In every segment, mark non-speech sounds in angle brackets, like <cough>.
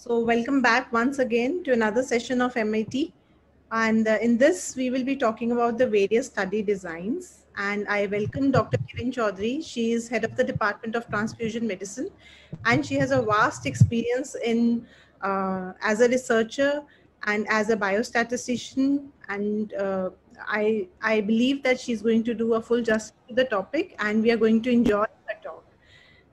So welcome back once again to another session of MIT. And uh, in this, we will be talking about the various study designs. And I welcome Dr. Kiran Chaudhary. She is head of the Department of Transfusion Medicine. And she has a vast experience in uh, as a researcher and as a biostatistician. And uh, I, I believe that she's going to do a full justice to the topic and we are going to enjoy her talk.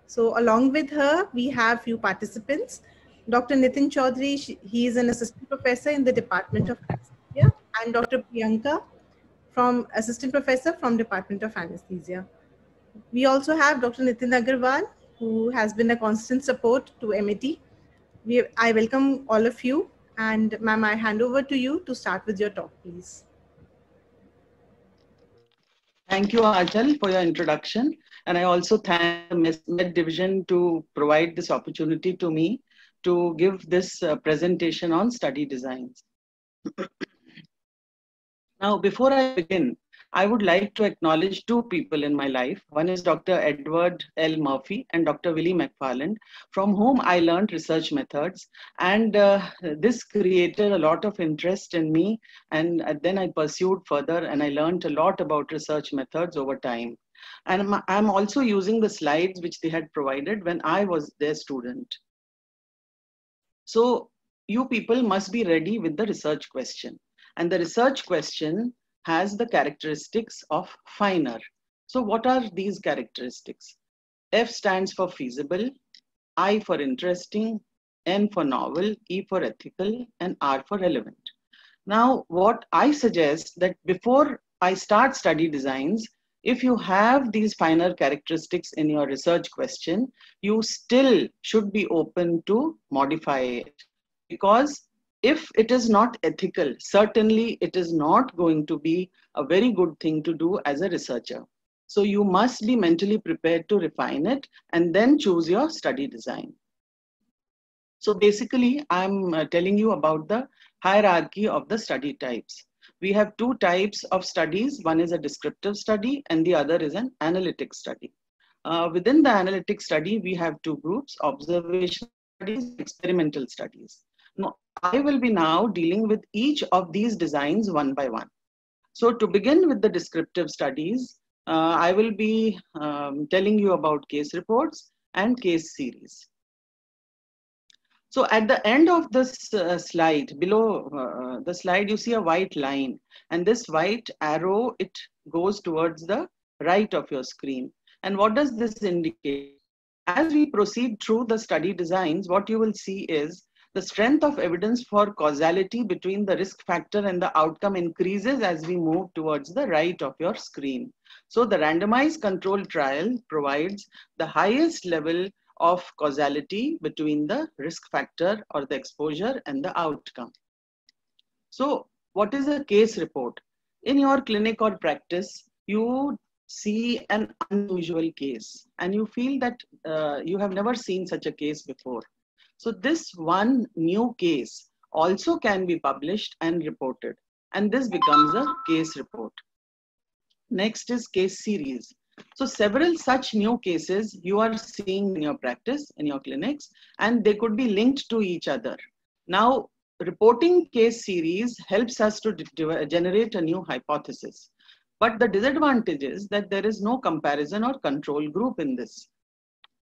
So along with her, we have few participants. Dr. Nitin Chaudhary, he is an assistant professor in the Department of Anesthesia, and Dr. Priyanka, from assistant professor from Department of Anesthesia. We also have Dr. Nitin Agarwal, who has been a constant support to MIT. We, I welcome all of you, and ma'am, I hand over to you to start with your talk, please. Thank you, Ajal, for your introduction. And I also thank the Med Division to provide this opportunity to me to give this uh, presentation on study designs. <clears throat> now, before I begin, I would like to acknowledge two people in my life. One is Dr. Edward L. Murphy and Dr. Willi McFarland, from whom I learned research methods. And uh, this created a lot of interest in me. And uh, then I pursued further and I learned a lot about research methods over time. And I'm also using the slides which they had provided when I was their student. So you people must be ready with the research question. And the research question has the characteristics of finer. So what are these characteristics? F stands for feasible, I for interesting, N for novel, E for ethical, and R for relevant. Now, what I suggest that before I start study designs, if you have these finer characteristics in your research question, you still should be open to modify it. Because if it is not ethical, certainly it is not going to be a very good thing to do as a researcher. So you must be mentally prepared to refine it and then choose your study design. So basically, I'm uh, telling you about the hierarchy of the study types we have two types of studies. One is a descriptive study and the other is an analytic study. Uh, within the analytic study, we have two groups, observation studies, experimental studies. Now, I will be now dealing with each of these designs one by one. So to begin with the descriptive studies, uh, I will be um, telling you about case reports and case series. So at the end of this uh, slide, below uh, the slide, you see a white line. And this white arrow, it goes towards the right of your screen. And what does this indicate? As we proceed through the study designs, what you will see is the strength of evidence for causality between the risk factor and the outcome increases as we move towards the right of your screen. So the randomized control trial provides the highest level of causality between the risk factor or the exposure and the outcome. So what is a case report? In your clinic or practice, you see an unusual case and you feel that uh, you have never seen such a case before. So this one new case also can be published and reported and this becomes a case report. Next is case series. So several such new cases you are seeing in your practice, in your clinics, and they could be linked to each other. Now, reporting case series helps us to generate a new hypothesis. But the disadvantage is that there is no comparison or control group in this.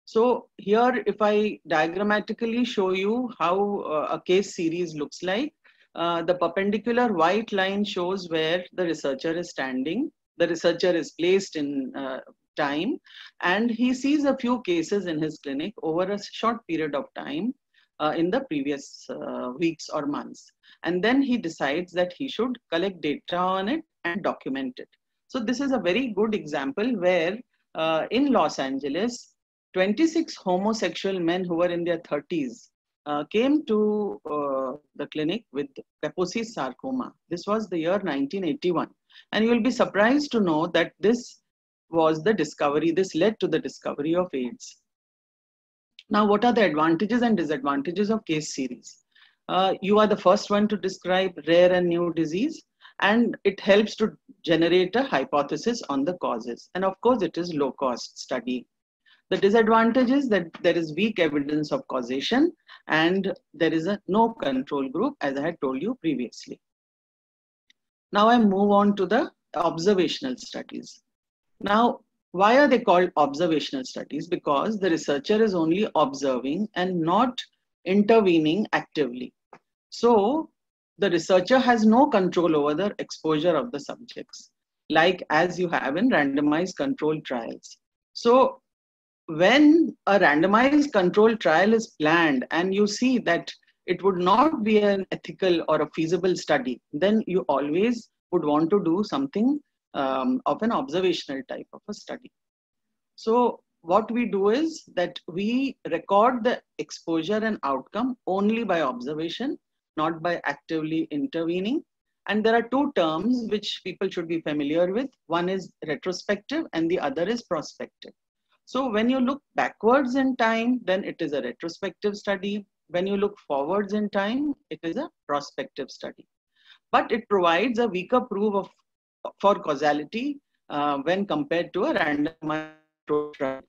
So here, if I diagrammatically show you how uh, a case series looks like, uh, the perpendicular white line shows where the researcher is standing the researcher is placed in uh, time and he sees a few cases in his clinic over a short period of time uh, in the previous uh, weeks or months. And then he decides that he should collect data on it and document it. So this is a very good example where uh, in Los Angeles, 26 homosexual men who were in their 30s uh, came to uh, the clinic with Kaposi sarcoma. This was the year 1981. And you will be surprised to know that this was the discovery, this led to the discovery of AIDS. Now, what are the advantages and disadvantages of case series? Uh, you are the first one to describe rare and new disease, and it helps to generate a hypothesis on the causes. And of course, it is low cost study. The disadvantage is that there is weak evidence of causation and there is a no control group as I had told you previously. Now I move on to the observational studies. Now, why are they called observational studies? Because the researcher is only observing and not intervening actively. So the researcher has no control over the exposure of the subjects, like as you have in randomized controlled trials. So when a randomized controlled trial is planned and you see that it would not be an ethical or a feasible study, then you always would want to do something um, of an observational type of a study. So what we do is that we record the exposure and outcome only by observation, not by actively intervening. And there are two terms which people should be familiar with. One is retrospective and the other is prospective. So when you look backwards in time, then it is a retrospective study. When you look forwards in time, it is a prospective study. But it provides a weaker proof of for causality uh, when compared to a randomized trial.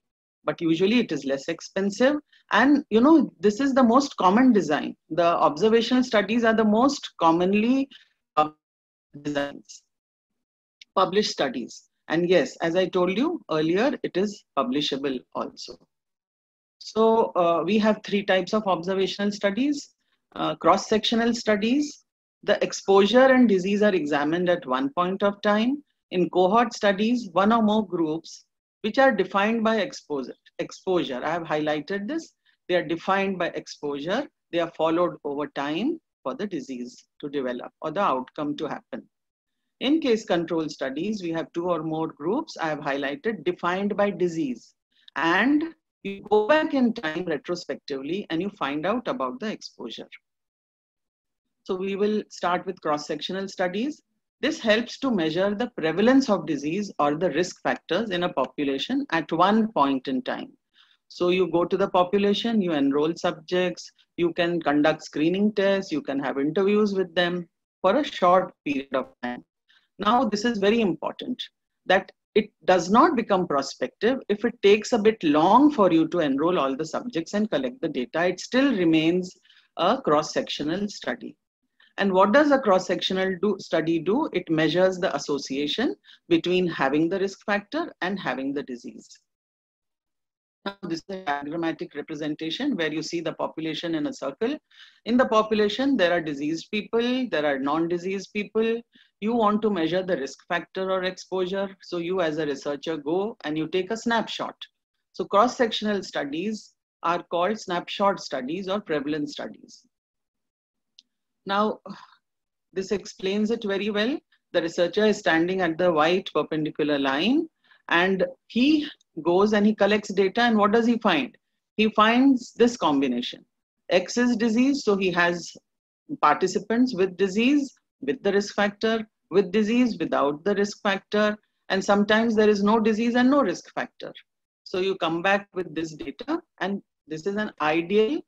But usually it is less expensive. And you know, this is the most common design. The observational studies are the most commonly uh, designs, published studies. And yes, as I told you earlier, it is publishable also. So uh, we have three types of observational studies, uh, cross-sectional studies. The exposure and disease are examined at one point of time. In cohort studies, one or more groups, which are defined by exposure. exposure. I have highlighted this. They are defined by exposure. They are followed over time for the disease to develop or the outcome to happen. In case control studies, we have two or more groups I have highlighted defined by disease. And you go back in time retrospectively and you find out about the exposure. So we will start with cross-sectional studies. This helps to measure the prevalence of disease or the risk factors in a population at one point in time. So you go to the population, you enroll subjects, you can conduct screening tests, you can have interviews with them for a short period of time. Now, this is very important that it does not become prospective if it takes a bit long for you to enroll all the subjects and collect the data. It still remains a cross-sectional study. And what does a cross-sectional do, study do? It measures the association between having the risk factor and having the disease. Now, this is a diagrammatic representation where you see the population in a circle. In the population, there are diseased people, there are non-diseased people. You want to measure the risk factor or exposure. So you as a researcher go and you take a snapshot. So cross-sectional studies are called snapshot studies or prevalence studies. Now, this explains it very well. The researcher is standing at the white perpendicular line and he goes and he collects data and what does he find? He finds this combination. X is disease, so he has participants with disease, with the risk factor, with disease, without the risk factor, and sometimes there is no disease and no risk factor. So you come back with this data and this is an ideal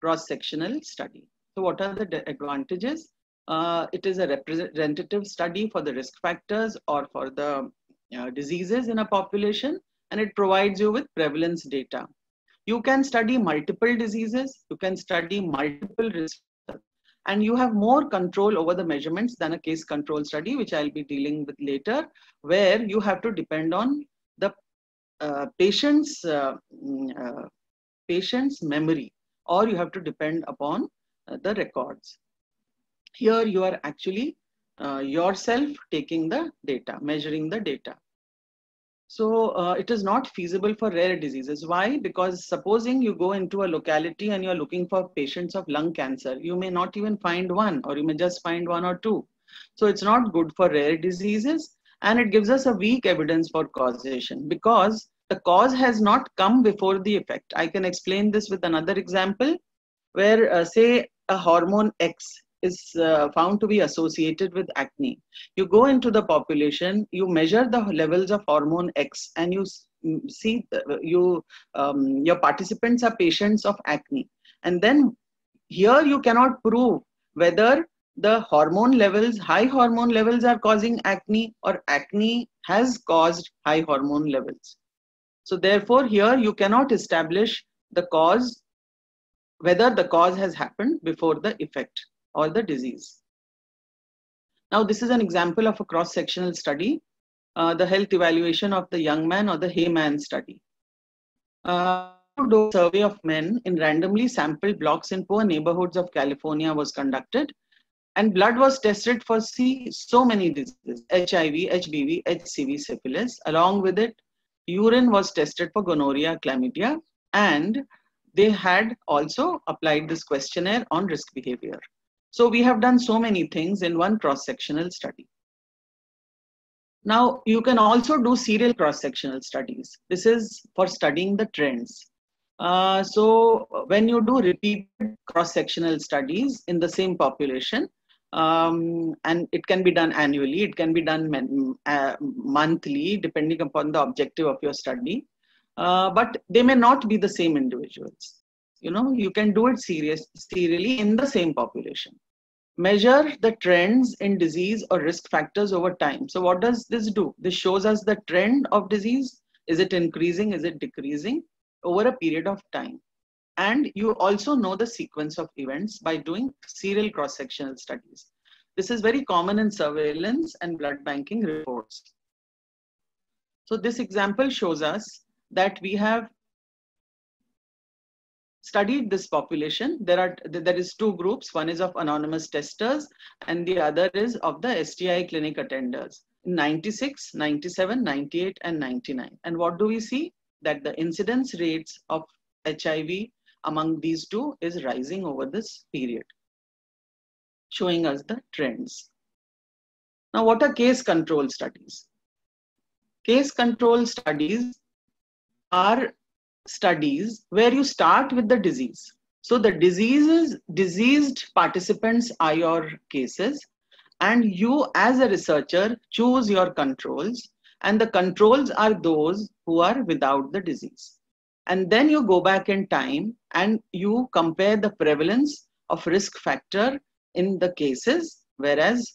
cross-sectional study. So what are the advantages? Uh, it is a representative study for the risk factors or for the uh, diseases in a population and it provides you with prevalence data. You can study multiple diseases, you can study multiple risk and you have more control over the measurements than a case control study, which I'll be dealing with later, where you have to depend on the uh, patient's, uh, mm, uh, patient's memory, or you have to depend upon uh, the records. Here you are actually uh, yourself taking the data, measuring the data. So uh, it is not feasible for rare diseases. Why? Because supposing you go into a locality and you're looking for patients of lung cancer, you may not even find one or you may just find one or two. So it's not good for rare diseases and it gives us a weak evidence for causation because the cause has not come before the effect. I can explain this with another example where uh, say a hormone X is uh, found to be associated with acne. You go into the population, you measure the levels of hormone X, and you mm, see you um, your participants are patients of acne, and then here you cannot prove whether the hormone levels, high hormone levels, are causing acne or acne has caused high hormone levels. So therefore, here you cannot establish the cause whether the cause has happened before the effect or the disease. Now, this is an example of a cross-sectional study, uh, the health evaluation of the young man or the Hayman study. Uh, a survey of men in randomly sampled blocks in poor neighborhoods of California was conducted and blood was tested for see so many diseases, HIV, HBV, HCV, syphilis. Along with it, urine was tested for gonorrhea, chlamydia, and they had also applied this questionnaire on risk behavior. So we have done so many things in one cross-sectional study. Now, you can also do serial cross-sectional studies. This is for studying the trends. Uh, so when you do repeated cross-sectional studies in the same population, um, and it can be done annually, it can be done uh, monthly, depending upon the objective of your study. Uh, but they may not be the same individuals. You know, you can do it serious, serially in the same population. Measure the trends in disease or risk factors over time. So what does this do? This shows us the trend of disease. Is it increasing? Is it decreasing over a period of time? And you also know the sequence of events by doing serial cross-sectional studies. This is very common in surveillance and blood banking reports. So this example shows us that we have studied this population. There are there is two groups. One is of anonymous testers and the other is of the STI clinic attenders. 96, 97, 98 and 99. And what do we see? That the incidence rates of HIV among these two is rising over this period, showing us the trends. Now, what are case control studies? Case control studies are studies where you start with the disease. So the diseases, diseased participants are your cases and you as a researcher choose your controls and the controls are those who are without the disease. And then you go back in time and you compare the prevalence of risk factor in the cases whereas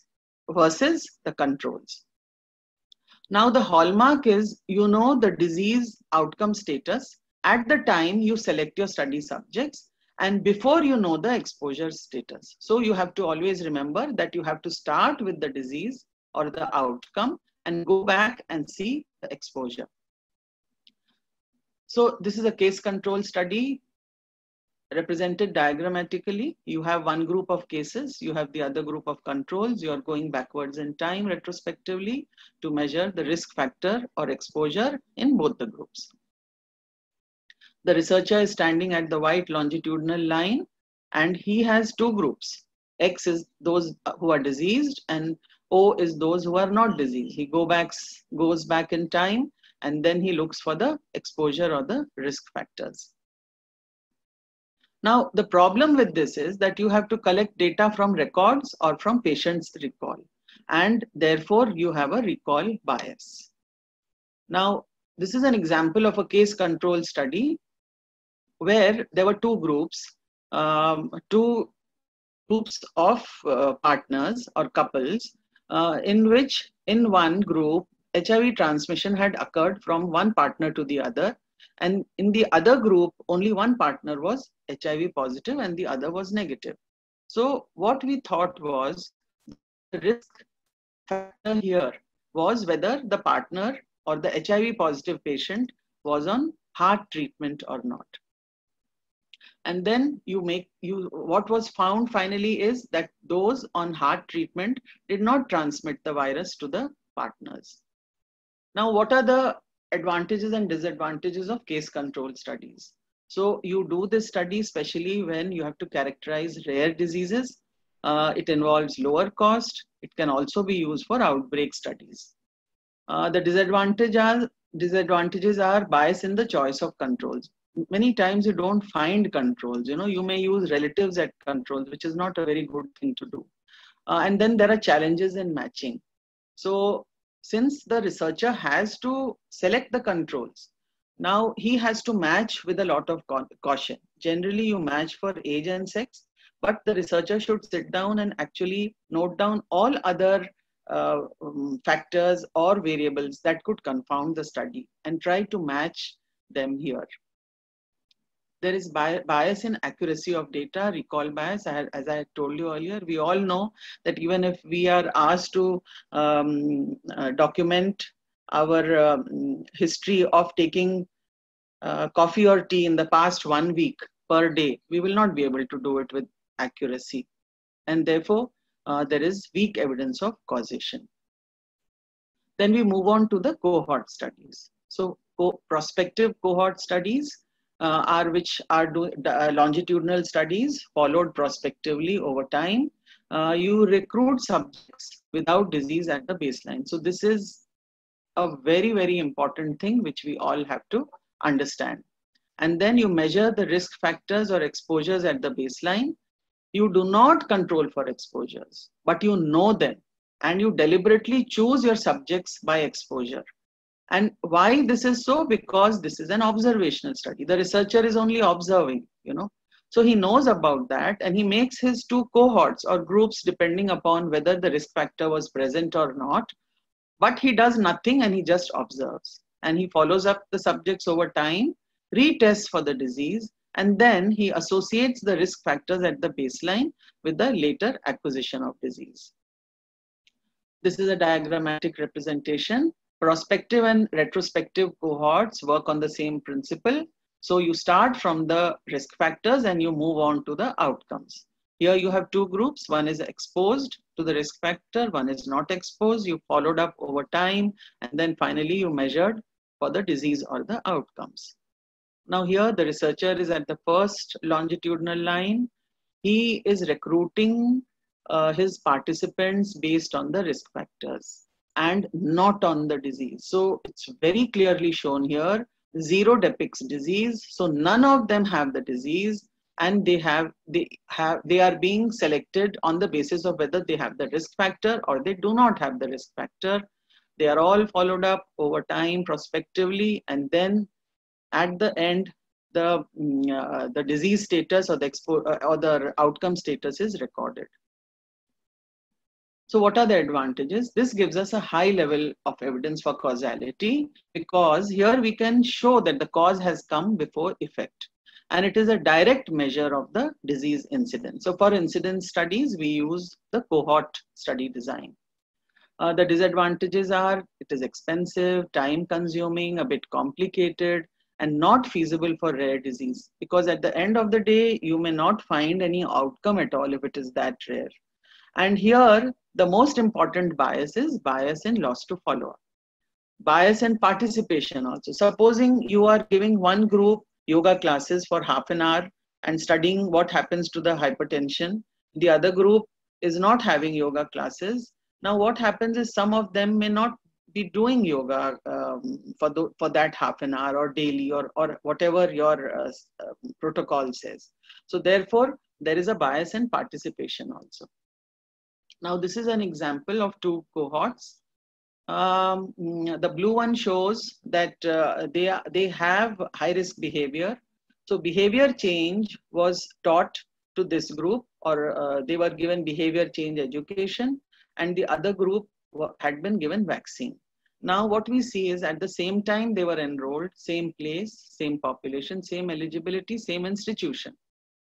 versus the controls. Now the hallmark is you know the disease outcome status at the time you select your study subjects and before you know the exposure status. So you have to always remember that you have to start with the disease or the outcome and go back and see the exposure. So this is a case control study represented diagrammatically. You have one group of cases, you have the other group of controls. You are going backwards in time retrospectively to measure the risk factor or exposure in both the groups. The researcher is standing at the white longitudinal line and he has two groups. X is those who are diseased and O is those who are not diseased. He go back, goes back in time and then he looks for the exposure or the risk factors. Now, the problem with this is that you have to collect data from records or from patients' recall, and therefore you have a recall bias. Now, this is an example of a case control study where there were two groups, um, two groups of uh, partners or couples, uh, in which in one group, HIV transmission had occurred from one partner to the other. And in the other group, only one partner was HIV positive and the other was negative. So what we thought was the risk factor here was whether the partner or the HIV positive patient was on HAART treatment or not. And then you make you what was found finally is that those on HAART treatment did not transmit the virus to the partners. Now, what are the advantages and disadvantages of case control studies? So you do this study, especially when you have to characterize rare diseases. Uh, it involves lower cost. It can also be used for outbreak studies. Uh, the disadvantage are, disadvantages are bias in the choice of controls. Many times you don't find controls. You know, you may use relatives at controls, which is not a very good thing to do. Uh, and then there are challenges in matching. So since the researcher has to select the controls, now he has to match with a lot of caution. Generally, you match for age and sex, but the researcher should sit down and actually note down all other uh, um, factors or variables that could confound the study and try to match them here. There is bias in accuracy of data, recall bias. As I told you earlier, we all know that even if we are asked to um, uh, document our um, history of taking uh, coffee or tea in the past one week per day, we will not be able to do it with accuracy. And therefore, uh, there is weak evidence of causation. Then we move on to the cohort studies. So co prospective cohort studies uh, are which are do, uh, longitudinal studies followed prospectively over time. Uh, you recruit subjects without disease at the baseline. So this is a very, very important thing which we all have to understand. And then you measure the risk factors or exposures at the baseline. You do not control for exposures, but you know them and you deliberately choose your subjects by exposure. And why this is so? Because this is an observational study. The researcher is only observing, you know. So he knows about that and he makes his two cohorts or groups depending upon whether the risk factor was present or not. But he does nothing and he just observes. And he follows up the subjects over time, retests for the disease, and then he associates the risk factors at the baseline with the later acquisition of disease. This is a diagrammatic representation prospective and retrospective cohorts work on the same principle. So you start from the risk factors and you move on to the outcomes. Here you have two groups. One is exposed to the risk factor, one is not exposed. You followed up over time, and then finally you measured for the disease or the outcomes. Now here the researcher is at the first longitudinal line. He is recruiting uh, his participants based on the risk factors and not on the disease. So it's very clearly shown here. Zero depicts disease. So none of them have the disease and they have they have they are being selected on the basis of whether they have the risk factor or they do not have the risk factor. They are all followed up over time prospectively and then at the end the mm, uh, the disease status or the expo- uh, or the outcome status is recorded. So what are the advantages? This gives us a high level of evidence for causality because here we can show that the cause has come before effect. And it is a direct measure of the disease incidence. So for incidence studies, we use the cohort study design. Uh, the disadvantages are it is expensive, time consuming, a bit complicated, and not feasible for rare disease. Because at the end of the day, you may not find any outcome at all if it is that rare. And here, the most important bias is bias in loss to follow-up. Bias in participation also. Supposing you are giving one group yoga classes for half an hour and studying what happens to the hypertension. The other group is not having yoga classes. Now what happens is some of them may not be doing yoga um, for, the, for that half an hour or daily or, or whatever your uh, uh, protocol says. So therefore, there is a bias in participation also. Now this is an example of two cohorts. Um, the blue one shows that uh, they, are, they have high risk behavior. So behavior change was taught to this group or uh, they were given behavior change education and the other group had been given vaccine. Now what we see is at the same time they were enrolled, same place, same population, same eligibility, same institution,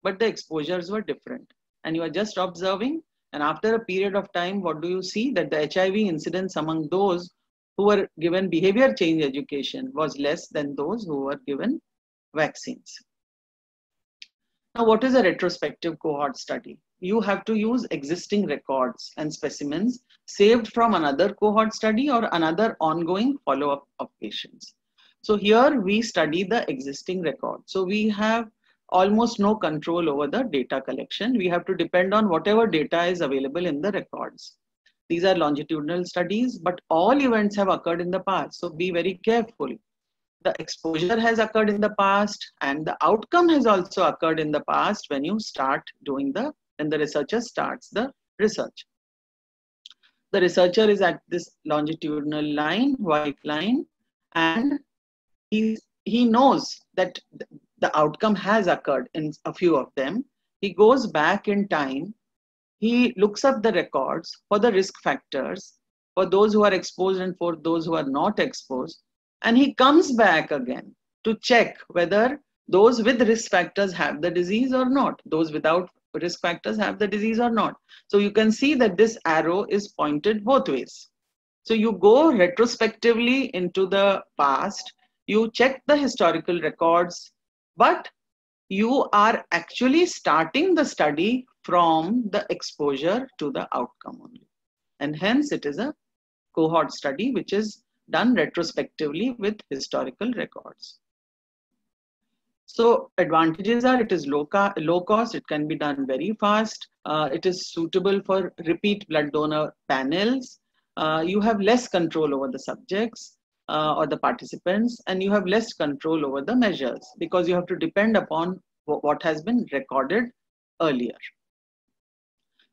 but the exposures were different. And you are just observing and after a period of time, what do you see? That the HIV incidence among those who were given behavior change education was less than those who were given vaccines. Now, what is a retrospective cohort study? You have to use existing records and specimens saved from another cohort study or another ongoing follow-up of patients. So here we study the existing record. So we have almost no control over the data collection. We have to depend on whatever data is available in the records. These are longitudinal studies, but all events have occurred in the past. So be very careful. The exposure has occurred in the past and the outcome has also occurred in the past when you start doing the, when the researcher starts the research. The researcher is at this longitudinal line, white line, and he, he knows that the outcome has occurred in a few of them. He goes back in time. He looks up the records for the risk factors for those who are exposed and for those who are not exposed. And he comes back again to check whether those with risk factors have the disease or not those without risk factors have the disease or not so you can see that this arrow is pointed both ways so you go retrospectively into the past you check the historical records but you are actually starting the study from the exposure to the outcome only and hence it is a cohort study which is done retrospectively with historical records so advantages are it is low, low cost, it can be done very fast. Uh, it is suitable for repeat blood donor panels. Uh, you have less control over the subjects uh, or the participants and you have less control over the measures because you have to depend upon what has been recorded earlier.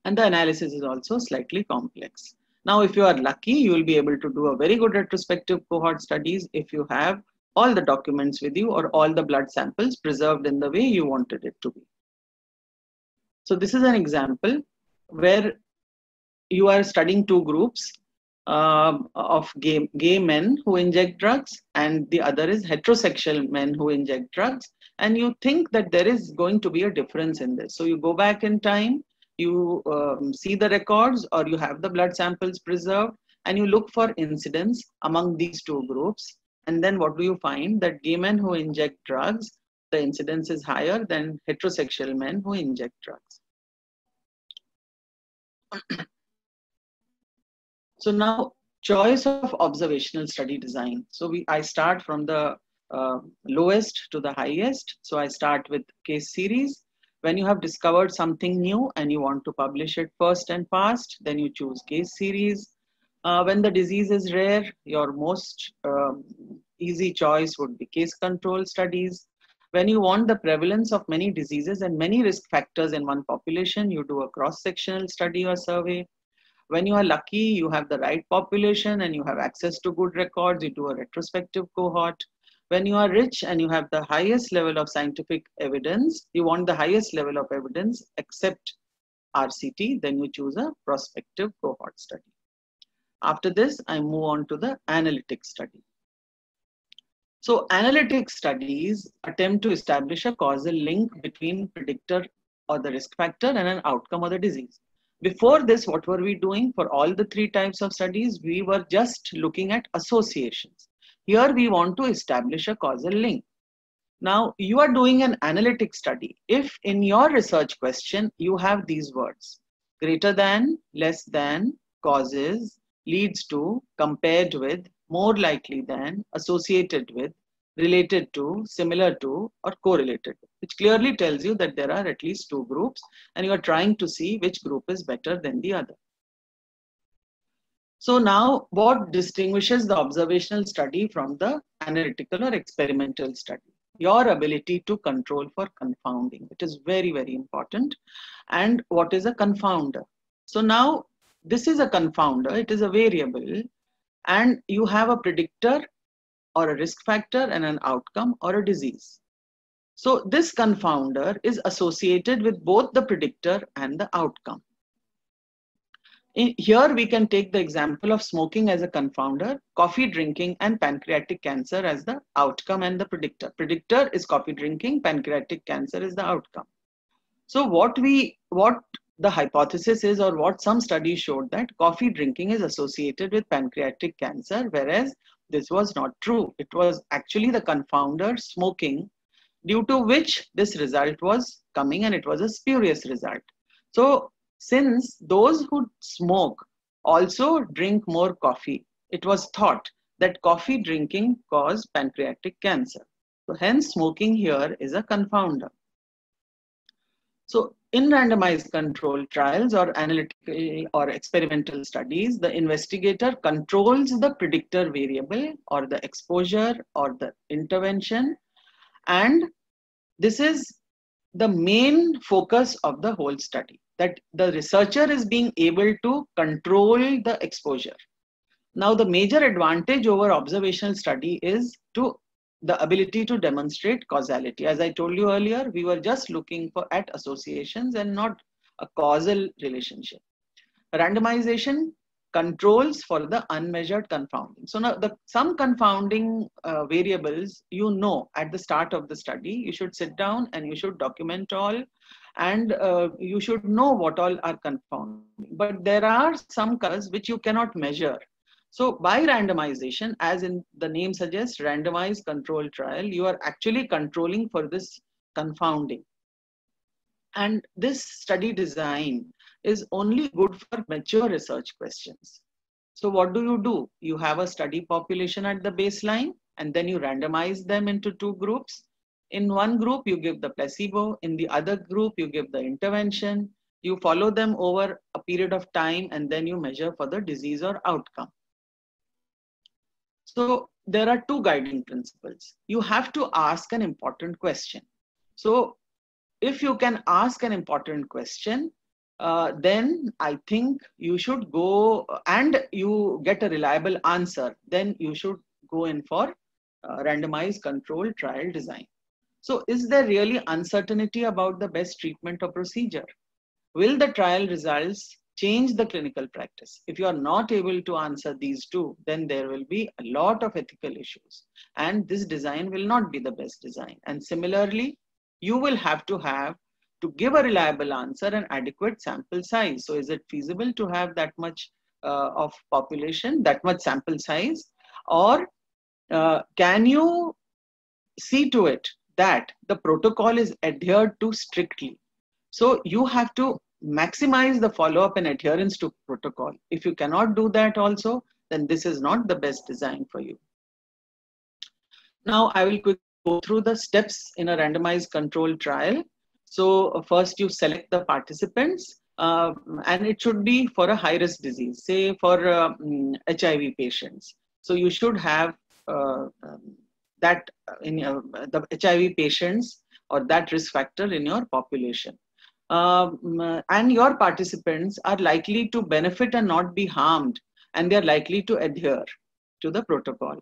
And the analysis is also slightly complex. Now, if you are lucky, you will be able to do a very good retrospective cohort studies if you have all the documents with you or all the blood samples preserved in the way you wanted it to be. So this is an example where you are studying two groups of gay, gay men who inject drugs and the other is heterosexual men who inject drugs and you think that there is going to be a difference in this. So you go back in time, you um, see the records or you have the blood samples preserved and you look for incidents among these two groups and then what do you find? That gay men who inject drugs, the incidence is higher than heterosexual men who inject drugs. So now choice of observational study design. So we, I start from the uh, lowest to the highest. So I start with case series. When you have discovered something new and you want to publish it first and fast, then you choose case series. Uh, when the disease is rare, your most um, easy choice would be case control studies. When you want the prevalence of many diseases and many risk factors in one population, you do a cross-sectional study or survey. When you are lucky, you have the right population and you have access to good records, you do a retrospective cohort. When you are rich and you have the highest level of scientific evidence, you want the highest level of evidence except RCT, then you choose a prospective cohort study. After this, I move on to the analytic study. So analytic studies attempt to establish a causal link between predictor or the risk factor and an outcome of the disease. Before this, what were we doing for all the three types of studies? We were just looking at associations. Here we want to establish a causal link. Now you are doing an analytic study. If in your research question, you have these words, greater than, less than, causes, leads to, compared with, more likely than, associated with, related to, similar to, or correlated, which clearly tells you that there are at least two groups and you are trying to see which group is better than the other. So now what distinguishes the observational study from the analytical or experimental study? Your ability to control for confounding. It is very, very important. And what is a confounder? So now this is a confounder, it is a variable, and you have a predictor or a risk factor and an outcome or a disease. So this confounder is associated with both the predictor and the outcome. In, here we can take the example of smoking as a confounder, coffee drinking and pancreatic cancer as the outcome and the predictor. Predictor is coffee drinking, pancreatic cancer is the outcome. So what we, what the hypothesis is or what some studies showed that coffee drinking is associated with pancreatic cancer, whereas this was not true. It was actually the confounder smoking due to which this result was coming and it was a spurious result. So since those who smoke also drink more coffee, it was thought that coffee drinking caused pancreatic cancer. So hence smoking here is a confounder. So in randomized control trials or analytical or experimental studies, the investigator controls the predictor variable or the exposure or the intervention. And this is the main focus of the whole study, that the researcher is being able to control the exposure. Now, the major advantage over observational study is to the ability to demonstrate causality. As I told you earlier, we were just looking for at associations and not a causal relationship. Randomization controls for the unmeasured confounding. So now the some confounding uh, variables you know at the start of the study, you should sit down and you should document all and uh, you should know what all are confounding. But there are some colors which you cannot measure. So by randomization, as in the name suggests, randomized control trial, you are actually controlling for this confounding. And this study design is only good for mature research questions. So what do you do? You have a study population at the baseline and then you randomize them into two groups. In one group, you give the placebo. In the other group, you give the intervention. You follow them over a period of time and then you measure for the disease or outcome. So there are two guiding principles. You have to ask an important question. So if you can ask an important question, uh, then I think you should go and you get a reliable answer. Then you should go in for uh, randomized controlled trial design. So is there really uncertainty about the best treatment or procedure? Will the trial results change the clinical practice? If you are not able to answer these two, then there will be a lot of ethical issues. And this design will not be the best design. And similarly, you will have to have to give a reliable answer an adequate sample size. So is it feasible to have that much uh, of population, that much sample size? Or uh, can you see to it that the protocol is adhered to strictly? So you have to maximize the follow-up and adherence to protocol. If you cannot do that also, then this is not the best design for you. Now I will quickly go through the steps in a randomized controlled trial. So first you select the participants uh, and it should be for a high risk disease, say for uh, HIV mm, patients. So you should have uh, um, that in the HIV patients or that risk factor in your population. Um, and your participants are likely to benefit and not be harmed and they're likely to adhere to the protocol.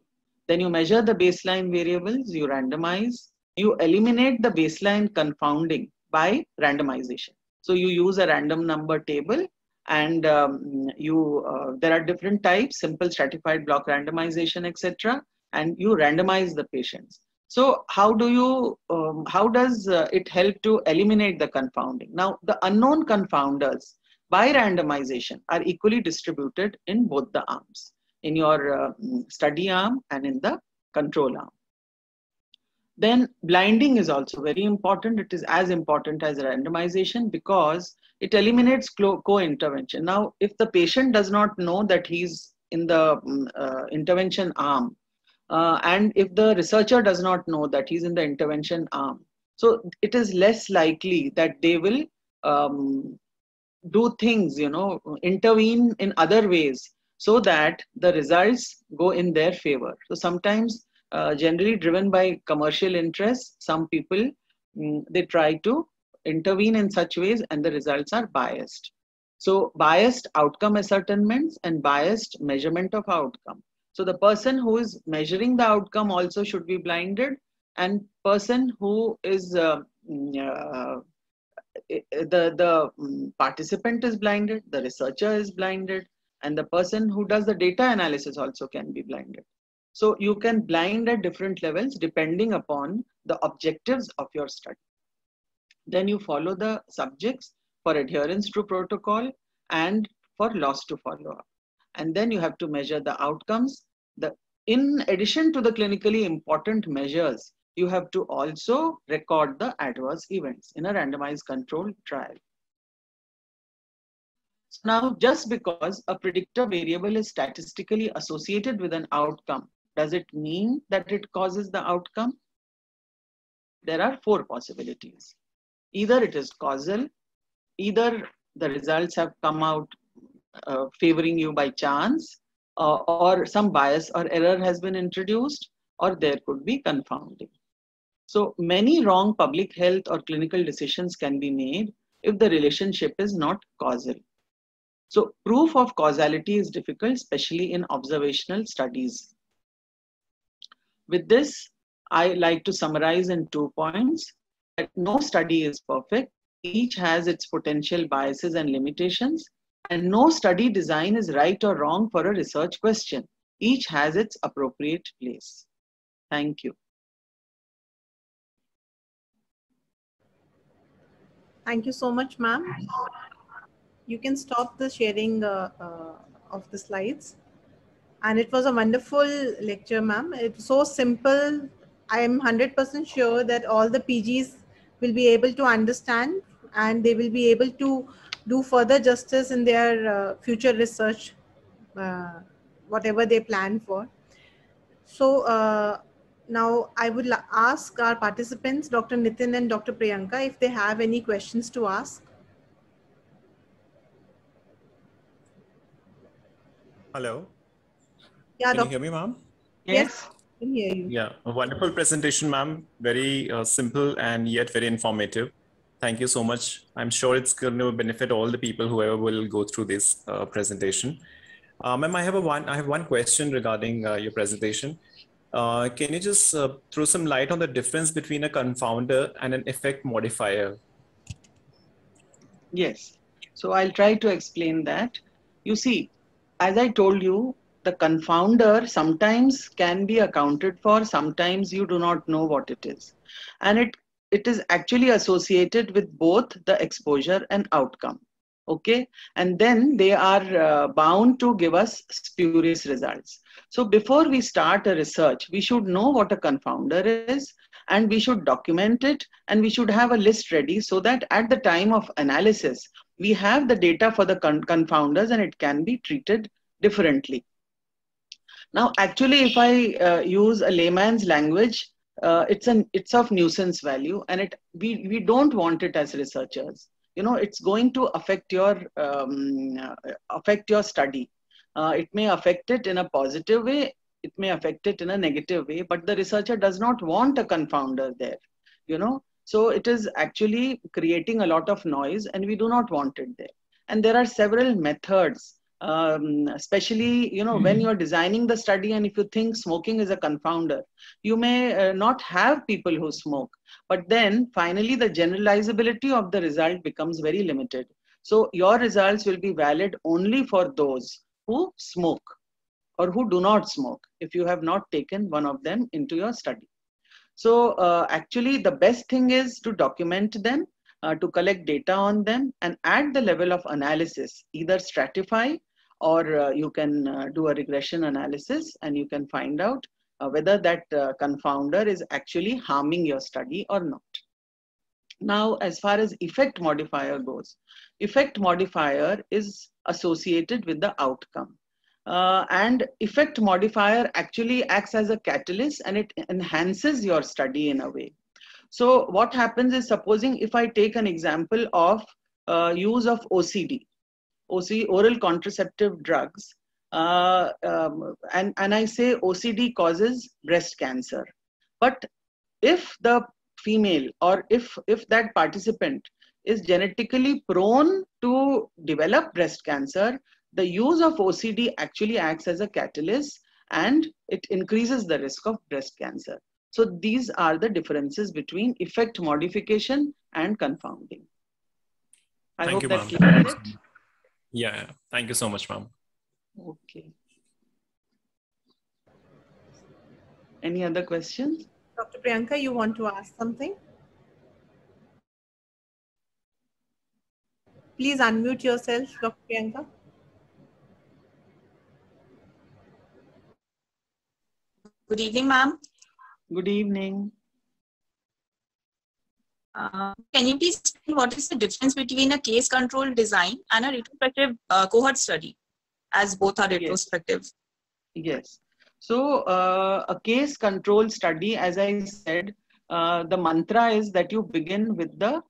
Then you measure the baseline variables, you randomize, you eliminate the baseline confounding by randomization. So you use a random number table and um, you uh, there are different types, simple stratified block randomization, etc. And you randomize the patients. So how do you, um, how does uh, it help to eliminate the confounding? Now, the unknown confounders by randomization are equally distributed in both the arms, in your uh, study arm and in the control arm. Then blinding is also very important. It is as important as randomization because it eliminates co-intervention. Now, if the patient does not know that he's in the mm, uh, intervention arm, uh, and if the researcher does not know that he's in the intervention arm, so it is less likely that they will um, do things, you know, intervene in other ways so that the results go in their favor. So sometimes uh, generally driven by commercial interests. Some people, mm, they try to intervene in such ways and the results are biased. So biased outcome ascertainments and biased measurement of outcome. So the person who is measuring the outcome also should be blinded and person who is uh, uh, the, the mm, participant is blinded, the researcher is blinded, and the person who does the data analysis also can be blinded. So you can blind at different levels depending upon the objectives of your study. Then you follow the subjects for adherence to protocol and for loss to follow up. And then you have to measure the outcomes. The, in addition to the clinically important measures, you have to also record the adverse events in a randomized controlled trial. Now, just because a predictor variable is statistically associated with an outcome does it mean that it causes the outcome? There are four possibilities. Either it is causal, either the results have come out uh, favoring you by chance, uh, or some bias or error has been introduced, or there could be confounding. So many wrong public health or clinical decisions can be made if the relationship is not causal. So proof of causality is difficult, especially in observational studies. With this, I like to summarize in two points that no study is perfect. Each has its potential biases and limitations. And no study design is right or wrong for a research question. Each has its appropriate place. Thank you. Thank you so much, ma'am. You can stop the sharing uh, uh, of the slides. And it was a wonderful lecture, ma'am. It's so simple. I am 100% sure that all the PGs will be able to understand and they will be able to do further justice in their uh, future research, uh, whatever they plan for. So uh, now I would ask our participants, Dr. Nitin and Dr. Priyanka, if they have any questions to ask. Hello. Yeah, Can Dr. you hear me, ma'am? Yes. I can hear you. Yeah, a wonderful presentation, ma'am. Very uh, simple and yet very informative. Thank you so much. I'm sure it's going to benefit all the people, whoever will go through this uh, presentation. Uh, ma'am, I have a one. I have one question regarding uh, your presentation. Uh, can you just uh, throw some light on the difference between a confounder and an effect modifier? Yes. So I'll try to explain that. You see, as I told you, the confounder sometimes can be accounted for, sometimes you do not know what it is. And it, it is actually associated with both the exposure and outcome. Okay. And then they are uh, bound to give us spurious results. So before we start a research, we should know what a confounder is and we should document it and we should have a list ready so that at the time of analysis, we have the data for the con confounders and it can be treated differently. Now, actually, if I uh, use a layman's language, uh, it's an it's of nuisance value, and it we we don't want it as researchers. You know, it's going to affect your um, uh, affect your study. Uh, it may affect it in a positive way. It may affect it in a negative way. But the researcher does not want a confounder there. You know, so it is actually creating a lot of noise, and we do not want it there. And there are several methods um, especially you know mm-hmm. when you're designing the study and if you think smoking is a confounder you may uh, not have people who smoke. But then finally the generalizability of the result becomes very limited. So your results will be valid only for those who smoke or who do not smoke if you have not taken one of them into your study. So uh, actually the best thing is to document them uh, to collect data on them and at the level of analysis either stratify or uh, you can uh, do a regression analysis and you can find out uh, whether that confounder is actually harming your study or not. Now, as far as effect modifier goes, effect modifier is associated with the outcome. Uh, and effect modifier actually acts as a catalyst and it enhances your study in a way. So what happens is supposing if I take an example of uh, use of OCD, OC, oral contraceptive drugs. Uh, um, and, and I say OCD causes breast cancer. But if the female or if, if that participant is genetically prone to develop breast cancer, the use of OCD actually acts as a catalyst and it increases the risk of breast cancer. So these are the differences between effect modification and confounding. I Thank hope you, that clears. Yeah, thank you so much, ma'am. Okay. Any other questions? Dr. Priyanka, you want to ask something? Please unmute yourself, Dr. Priyanka. Good evening, ma'am. Good evening. Uh, can you please explain what is the difference between a case control design and a retrospective uh, cohort study, as both are retrospective? Yes. yes. So, uh, a case control study, as I said, uh, the mantra is that you begin with the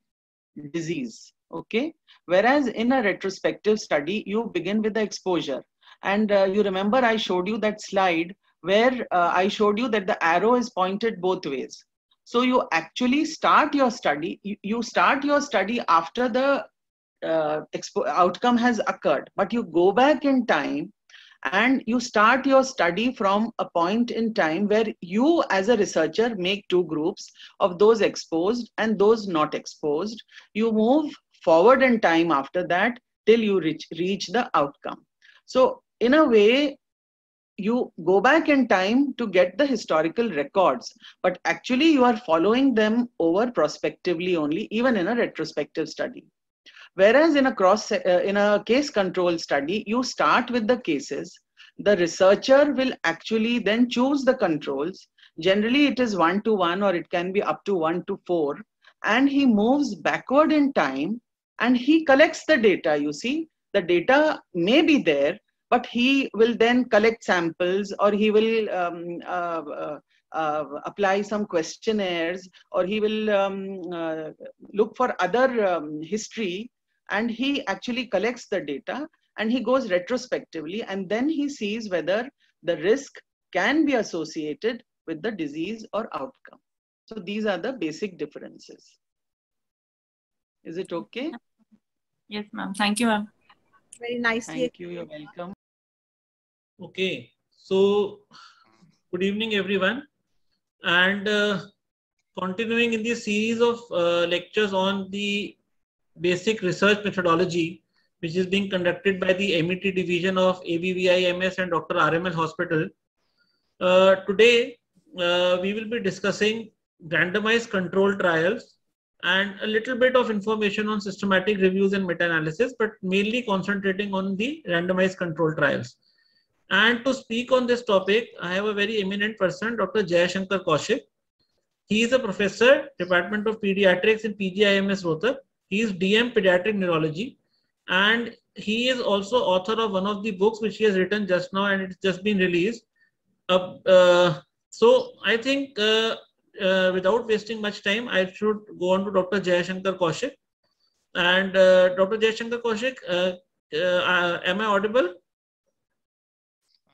disease. Okay. Whereas in a retrospective study, you begin with the exposure. And uh, you remember I showed you that slide where uh, I showed you that the arrow is pointed both ways. So you actually start your study, you, start your study after the uh, outcome has occurred, but you go back in time and you start your study from a point in time where you as a researcher make two groups of those exposed and those not exposed. You move forward in time after that till you reach, reach the outcome. So in a way, you go back in time to get the historical records, but actually you are following them over prospectively only, even in a retrospective study. Whereas in a cross, uh, in a case control study, you start with the cases. The researcher will actually then choose the controls. Generally, it is one to one or it can be up to one to four. And he moves backward in time and he collects the data. You see, the data may be there, but he will then collect samples or he will um, uh, uh, uh, apply some questionnaires or he will um, uh, look for other um, history and he actually collects the data and he goes retrospectively and then he sees whether the risk can be associated with the disease or outcome. So these are the basic differences. Is it okay? Yes, ma'am. Thank you, ma'am. Very nicely. Thank you. You're welcome. Okay, so good evening, everyone. And uh, continuing in this series of uh, lectures on the basic research methodology, which is being conducted by the MET division of ABVIMS and Dr. RML Hospital. Uh, today, uh, we will be discussing randomized control trials and a little bit of information on systematic reviews and meta-analysis, but mainly concentrating on the randomized control trials. And to speak on this topic, I have a very eminent person, Dr. Jayashankar Kaushik. He is a professor, Department of Pediatrics in PGIMS Rohtak. He is DM Pediatric Neurology. And he is also author of one of the books which he has written just now and it's just been released. Uh, uh, so I think uh, uh without wasting much time, I should go on to Dr. Jayashankar Kaushik. And uh, Dr. Jayashankar Kaushik, uh, am I audible?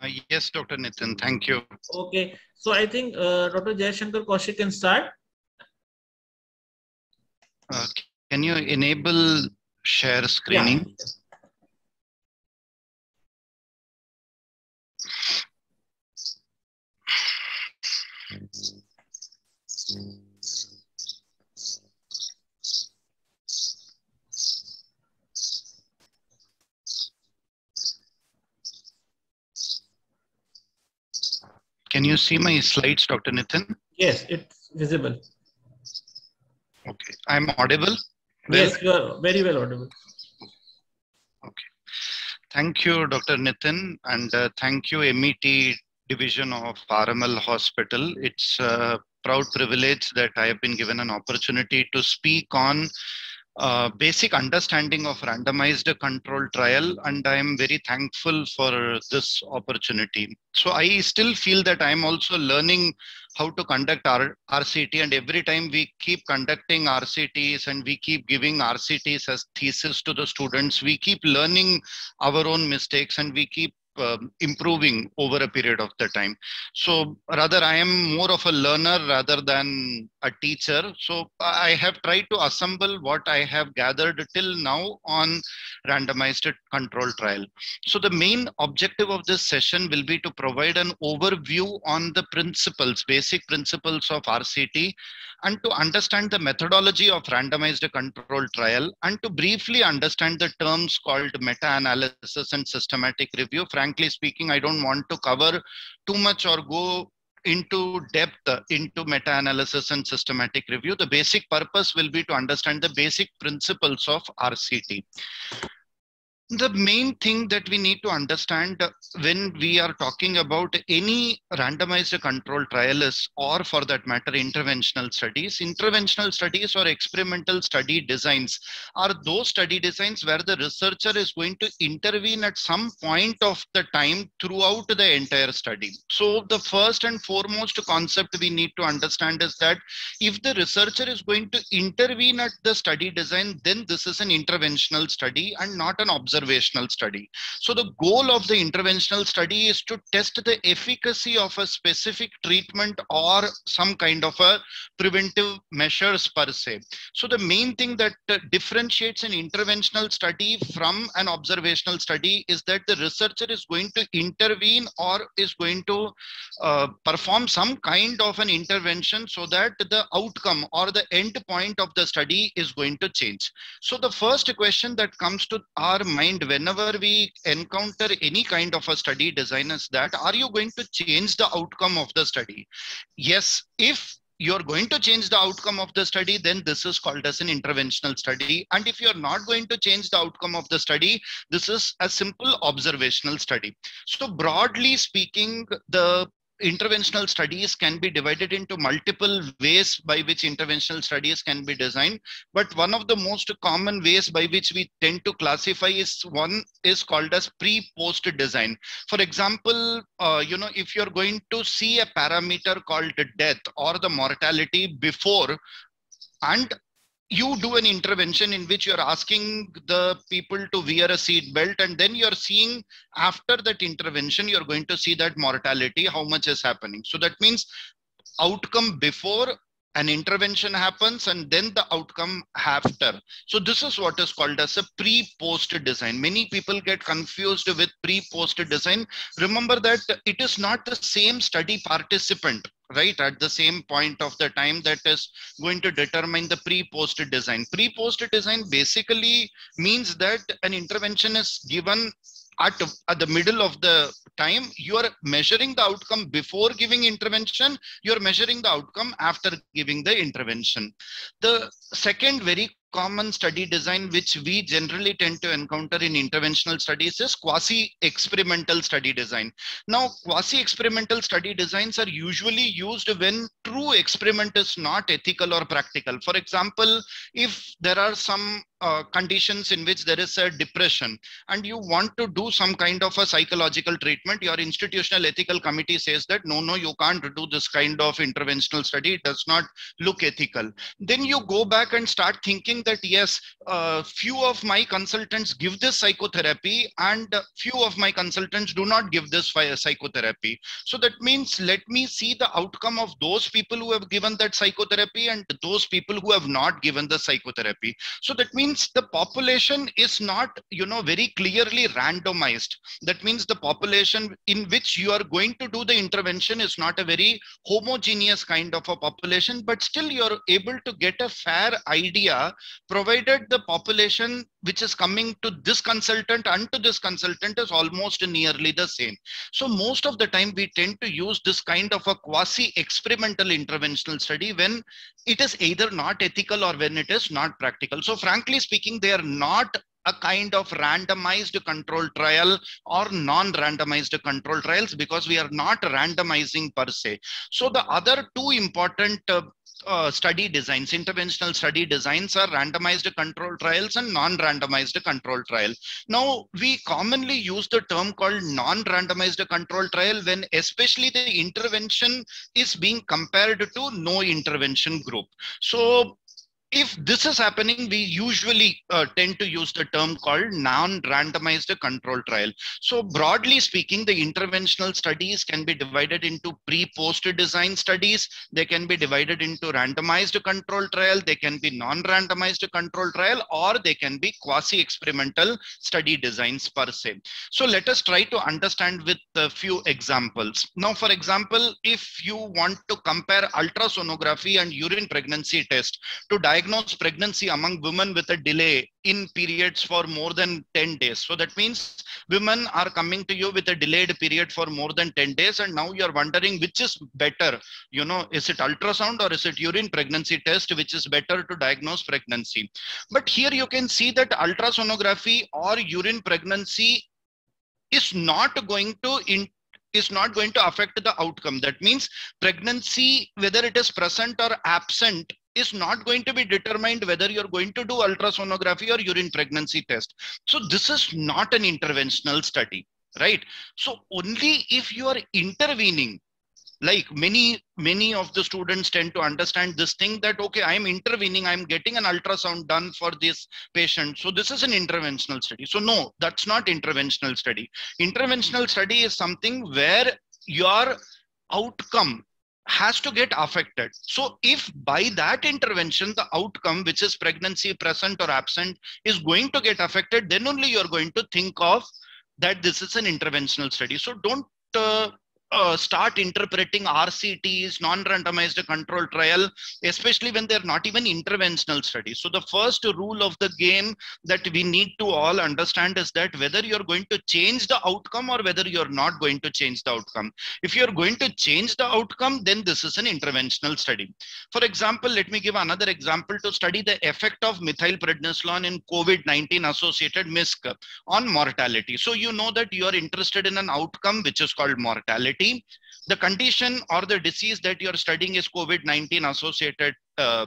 Uh, yes, Dr. Nitin, thank you. Okay, so I think uh, Dr. Jayashankar Kaushik can start. Uh, can you enable share screening? Yeah. Can you see my slides, Dr. Nitin? Yes, it's visible. Okay. I'm audible? Well? Yes, you are very well audible. Okay. Thank you, Dr. Nitin, and uh, thank you, MET division of RML Hospital. It's a proud privilege that I have been given an opportunity to speak on uh, basic understanding of randomized control trial and i am very thankful for this opportunity. So i still feel that i am also learning how to conduct our rct and every time we keep conducting rcts and we keep giving rcts as thesis to the students we keep learning our own mistakes and we keep uh, improving over a period of the time. So rather i am more of a learner rather than a teacher. So i have tried to assemble what i have gathered till now on randomized control trial. So the main objective of this session will be to provide an overview on the principles basic principles of rct and to understand the methodology of randomized control trial and to briefly understand the terms called meta-analysis and systematic review. Frankly speaking, I don't want to cover too much or go into depth into meta-analysis and systematic review. The basic purpose will be to understand the basic principles of RCT the main thing that we need to understand when we are talking about any randomized control trial is, or for that matter, interventional studies, interventional studies or experimental study designs are those study designs where the researcher is going to intervene at some point of the time throughout the entire study. So the first and foremost concept we need to understand is that if the researcher is going to intervene at the study design, then this is an interventional study and not an observation observational study. So the goal of the interventional study is to test the efficacy of a specific treatment or some kind of a preventive measures per se. So the main thing that uh, differentiates an interventional study from an observational study is that the researcher is going to intervene or is going to uh, perform some kind of an intervention so that the outcome or the end point of the study is going to change. So the first question that comes to our mind mind whenever we encounter any kind of a study design is that are you going to change the outcome of the study? Yes, if you're going to change the outcome of the study, then this is called as an interventional study. And if you're not going to change the outcome of the study, this is a simple observational study. So broadly speaking, the interventional studies can be divided into multiple ways by which interventional studies can be designed. But one of the most common ways by which we tend to classify is one is called as pre-post design. For example, uh, you know, if you're going to see a parameter called death or the mortality before and you do an intervention in which you're asking the people to wear a seat belt and then you're seeing after that intervention you're going to see that mortality how much is happening. So that means outcome before an intervention happens and then the outcome after. So this is what is called as a pre-post design. Many people get confused with pre-post design. Remember that it is not the same study participant right at the same point of the time that is going to determine the pre-post design. Pre-post design basically means that an intervention is given at, at the middle of the time. You are measuring the outcome before giving intervention. You're measuring the outcome after giving the intervention. The second very common study design which we generally tend to encounter in interventional studies is quasi experimental study design. Now quasi experimental study designs are usually used when true experiment is not ethical or practical. For example if there are some uh, conditions in which there is a depression and you want to do some kind of a psychological treatment your institutional ethical committee says that no no you can't do this kind of interventional study. It does not look ethical. Then you go back and start thinking that yes uh, few of my consultants give this psychotherapy and few of my consultants do not give this psychotherapy. So that means let me see the outcome of those people who have given that psychotherapy and those people who have not given the psychotherapy. So that means the population is not you know very clearly randomized. That means the population in which you are going to do the intervention is not a very homogeneous kind of a population but still you're able to get a fair idea provided the population which is coming to this consultant and to this consultant is almost nearly the same. So most of the time we tend to use this kind of a quasi experimental interventional study when it is either not ethical or when it is not practical so frankly speaking, they are not a kind of randomized control trial or non-randomized control trials because we are not randomizing per se. So the other two important uh, uh, study designs, interventional study designs are randomized control trials and non-randomized control trial. Now, we commonly use the term called non-randomized control trial when especially the intervention is being compared to no intervention group. So if this is happening, we usually uh, tend to use the term called non-randomized control trial. So broadly speaking, the interventional studies can be divided into pre-post design studies. They can be divided into randomized control trial. They can be non-randomized control trial, or they can be quasi-experimental study designs per se. So let us try to understand with a few examples. Now, for example, if you want to compare ultrasonography and urine pregnancy test to diagnose diagnose pregnancy among women with a delay in periods for more than 10 days. So that means women are coming to you with a delayed period for more than 10 days. And now you're wondering which is better. You know, is it ultrasound or is it urine pregnancy test, which is better to diagnose pregnancy? But here you can see that ultrasonography or urine pregnancy is not going to in, is not going to affect the outcome. That means pregnancy, whether it is present or absent, is not going to be determined whether you're going to do ultrasonography or urine pregnancy test. So this is not an interventional study, right? So only if you are intervening, like many, many of the students tend to understand this thing that, okay, I'm intervening, I'm getting an ultrasound done for this patient. So this is an interventional study. So no, that's not interventional study. Interventional study is something where your outcome has to get affected. So if by that intervention, the outcome, which is pregnancy present or absent, is going to get affected, then only you're going to think of that this is an interventional study. So don't uh, uh, start interpreting RCTs, non-randomized control trial, especially when they're not even interventional studies. So the first rule of the game that we need to all understand is that whether you're going to change the outcome or whether you're not going to change the outcome. If you're going to change the outcome, then this is an interventional study. For example, let me give another example to study the effect of methylprednisolone in COVID-19 associated MISC on mortality. So you know that you are interested in an outcome which is called mortality. The condition or the disease that you're studying is COVID-19 associated uh,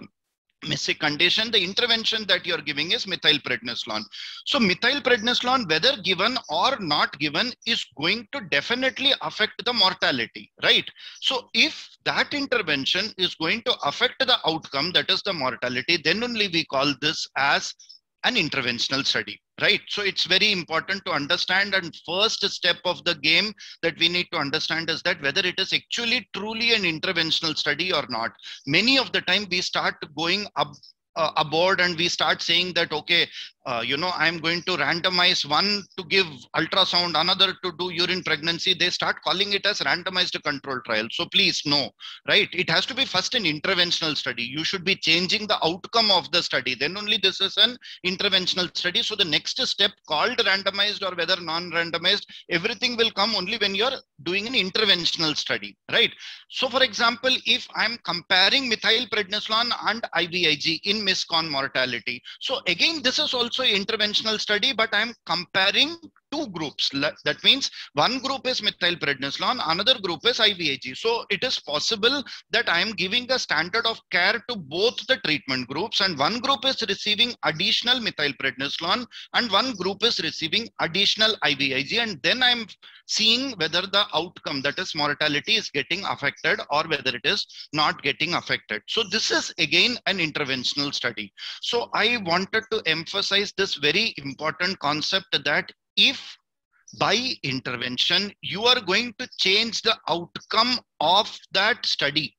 condition, the intervention that you're giving is methylprednisolone. So methylprednisolone, whether given or not given, is going to definitely affect the mortality, right? So if that intervention is going to affect the outcome, that is the mortality, then only we call this as an interventional study right? So it's very important to understand and first step of the game that we need to understand is that whether it is actually truly an interventional study or not. Many of the time we start going up uh, aboard and we start saying that okay uh, you know i'm going to randomize one to give ultrasound another to do urine pregnancy. They start calling it as randomized control trial. So please no right? It has to be first an interventional study. You should be changing the outcome of the study. Then only this is an interventional study. So the next step called randomized or whether non-randomized everything will come only when you're doing an interventional study right? So for example if i'm comparing methylprednisolone and ivig in MISC on mortality. So again this is also also interventional study, but I'm comparing two groups. That means one group is methylprednisolone, another group is IVIG. So it is possible that I am giving a standard of care to both the treatment groups and one group is receiving additional methylprednisolone and one group is receiving additional IVIG and then I'm seeing whether the outcome that is mortality is getting affected or whether it is not getting affected. So this is again an interventional study. So I wanted to emphasize this very important concept that if by intervention you are going to change the outcome of that study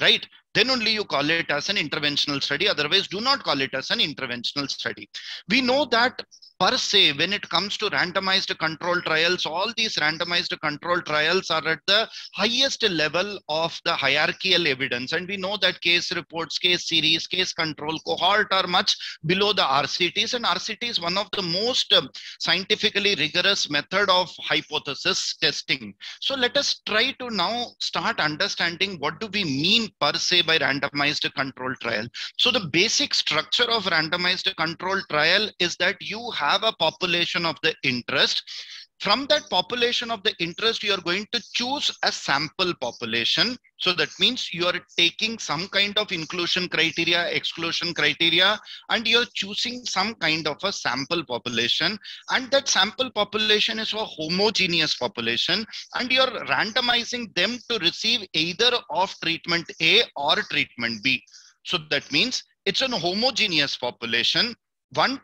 right? Then only you call it as an interventional study. Otherwise do not call it as an interventional study. We know that per se, when it comes to randomized control trials, all these randomized control trials are at the highest level of the hierarchical evidence. And we know that case reports, case series, case control cohort are much below the RCTs. And RCT is one of the most um, scientifically rigorous method of hypothesis testing. So let us try to now start understanding what do we mean per se by randomized control trial. So the basic structure of randomized control trial is that you have have a population of the interest. From that population of the interest you are going to choose a sample population. So that means you are taking some kind of inclusion criteria exclusion criteria and you're choosing some kind of a sample population. And that sample population is a homogeneous population and you're randomizing them to receive either of treatment a or treatment b. So that means it's an homogeneous population. One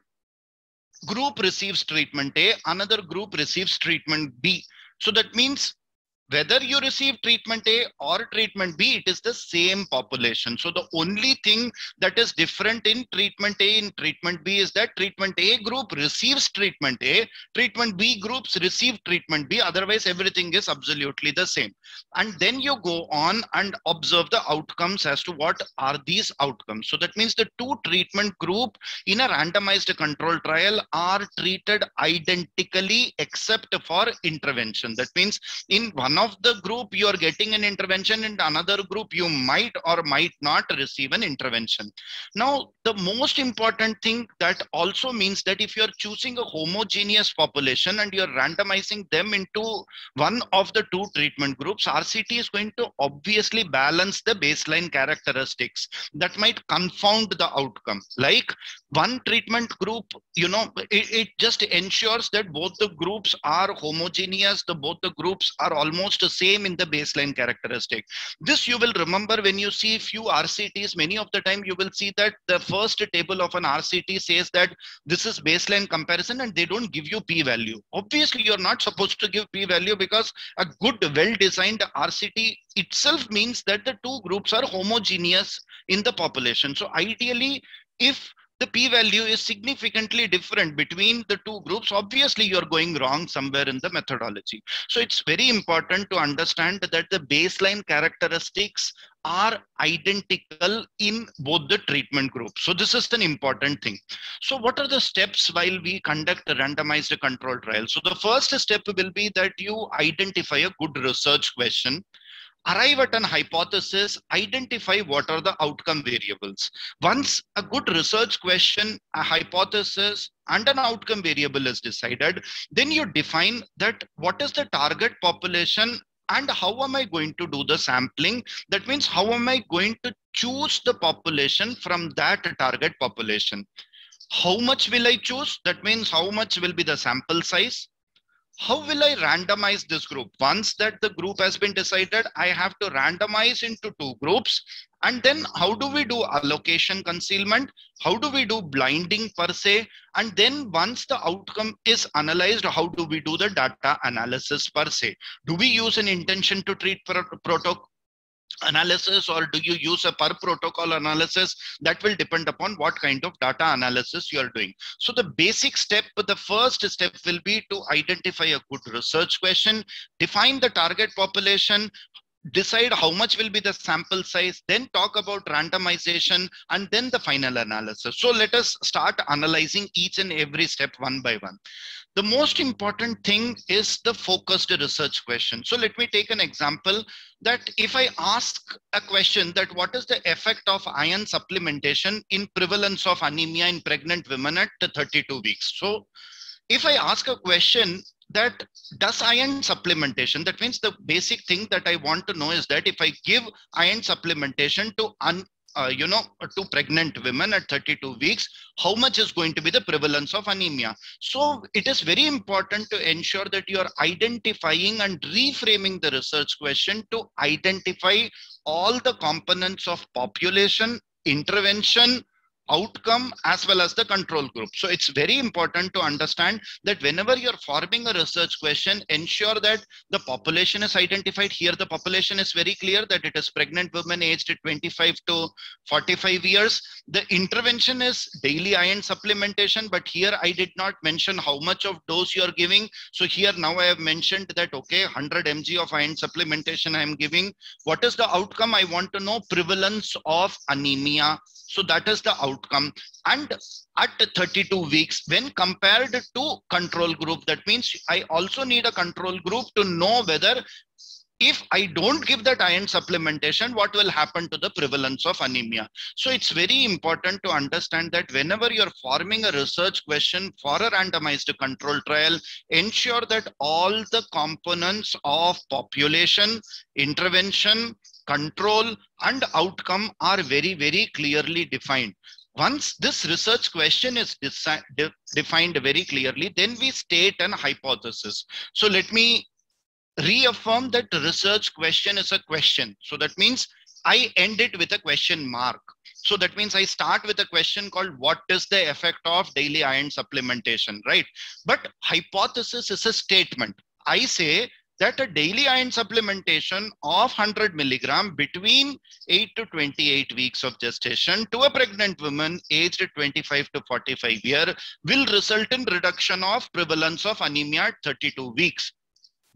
group receives treatment A, another group receives treatment B. So that means whether you receive treatment A or treatment B, it is the same population. So the only thing that is different in treatment A and treatment B is that treatment A group receives treatment A, treatment B groups receive treatment B, otherwise everything is absolutely the same. And then you go on and observe the outcomes as to what are these outcomes. So that means the two treatment group in a randomized control trial are treated identically except for intervention. That means in one one of the group you are getting an intervention and another group you might or might not receive an intervention. Now the most important thing that also means that if you're choosing a homogeneous population and you're randomizing them into one of the two treatment groups rct is going to obviously balance the baseline characteristics that might confound the outcome. Like one treatment group you know it, it just ensures that both the groups are homogeneous the both the groups are almost almost the same in the baseline characteristic. This you will remember when you see few RCTs, many of the time you will see that the first table of an RCT says that this is baseline comparison and they don't give you p-value. Obviously, you're not supposed to give p-value because a good, well-designed RCT itself means that the two groups are homogeneous in the population. So ideally, if the p-value is significantly different between the two groups, obviously you're going wrong somewhere in the methodology. So it's very important to understand that the baseline characteristics are identical in both the treatment groups. So this is an important thing. So what are the steps while we conduct a randomized control trial? So the first step will be that you identify a good research question arrive at an hypothesis, identify what are the outcome variables. Once a good research question, a hypothesis, and an outcome variable is decided, then you define that what is the target population and how am I going to do the sampling? That means how am I going to choose the population from that target population? How much will I choose? That means how much will be the sample size? How will I randomize this group? Once that the group has been decided, I have to randomize into two groups. And then how do we do allocation concealment? How do we do blinding per se? And then once the outcome is analyzed, how do we do the data analysis per se? Do we use an intention to treat protocol? Analysis or do you use a per protocol analysis? That will depend upon what kind of data analysis you are doing. So the basic step the first step will be to identify a good research question define the target population decide how much will be the sample size, then talk about randomization, and then the final analysis. So let us start analyzing each and every step one by one. The most important thing is the focused research question. So let me take an example that if I ask a question that what is the effect of iron supplementation in prevalence of anemia in pregnant women at 32 weeks. So if I ask a question that does iron supplementation, that means the basic thing that I want to know is that if I give iron supplementation to un, uh, you know, to pregnant women at 32 weeks, how much is going to be the prevalence of anemia? So it is very important to ensure that you are identifying and reframing the research question to identify all the components of population, intervention, outcome as well as the control group. So it's very important to understand that whenever you're forming a research question, ensure that the population is identified. Here, the population is very clear that it is pregnant women aged 25 to 45 years. The intervention is daily iron supplementation, but here I did not mention how much of dose you're giving. So here now I have mentioned that, okay, 100 mg of iron supplementation I am giving. What is the outcome? I want to know prevalence of anemia so that is the outcome. And at 32 weeks, when compared to control group, that means I also need a control group to know whether if I don't give that iron supplementation, what will happen to the prevalence of anemia? So it's very important to understand that whenever you're forming a research question for a randomized control trial, ensure that all the components of population, intervention, control and outcome are very, very clearly defined. Once this research question is de defined very clearly, then we state an hypothesis. So let me reaffirm that research question is a question. So that means I end it with a question mark. So that means I start with a question called what is the effect of daily iron supplementation, right? But hypothesis is a statement. I say that a daily iron supplementation of 100 milligram between 8 to 28 weeks of gestation to a pregnant woman aged 25 to 45 year will result in reduction of prevalence of anemia at 32 weeks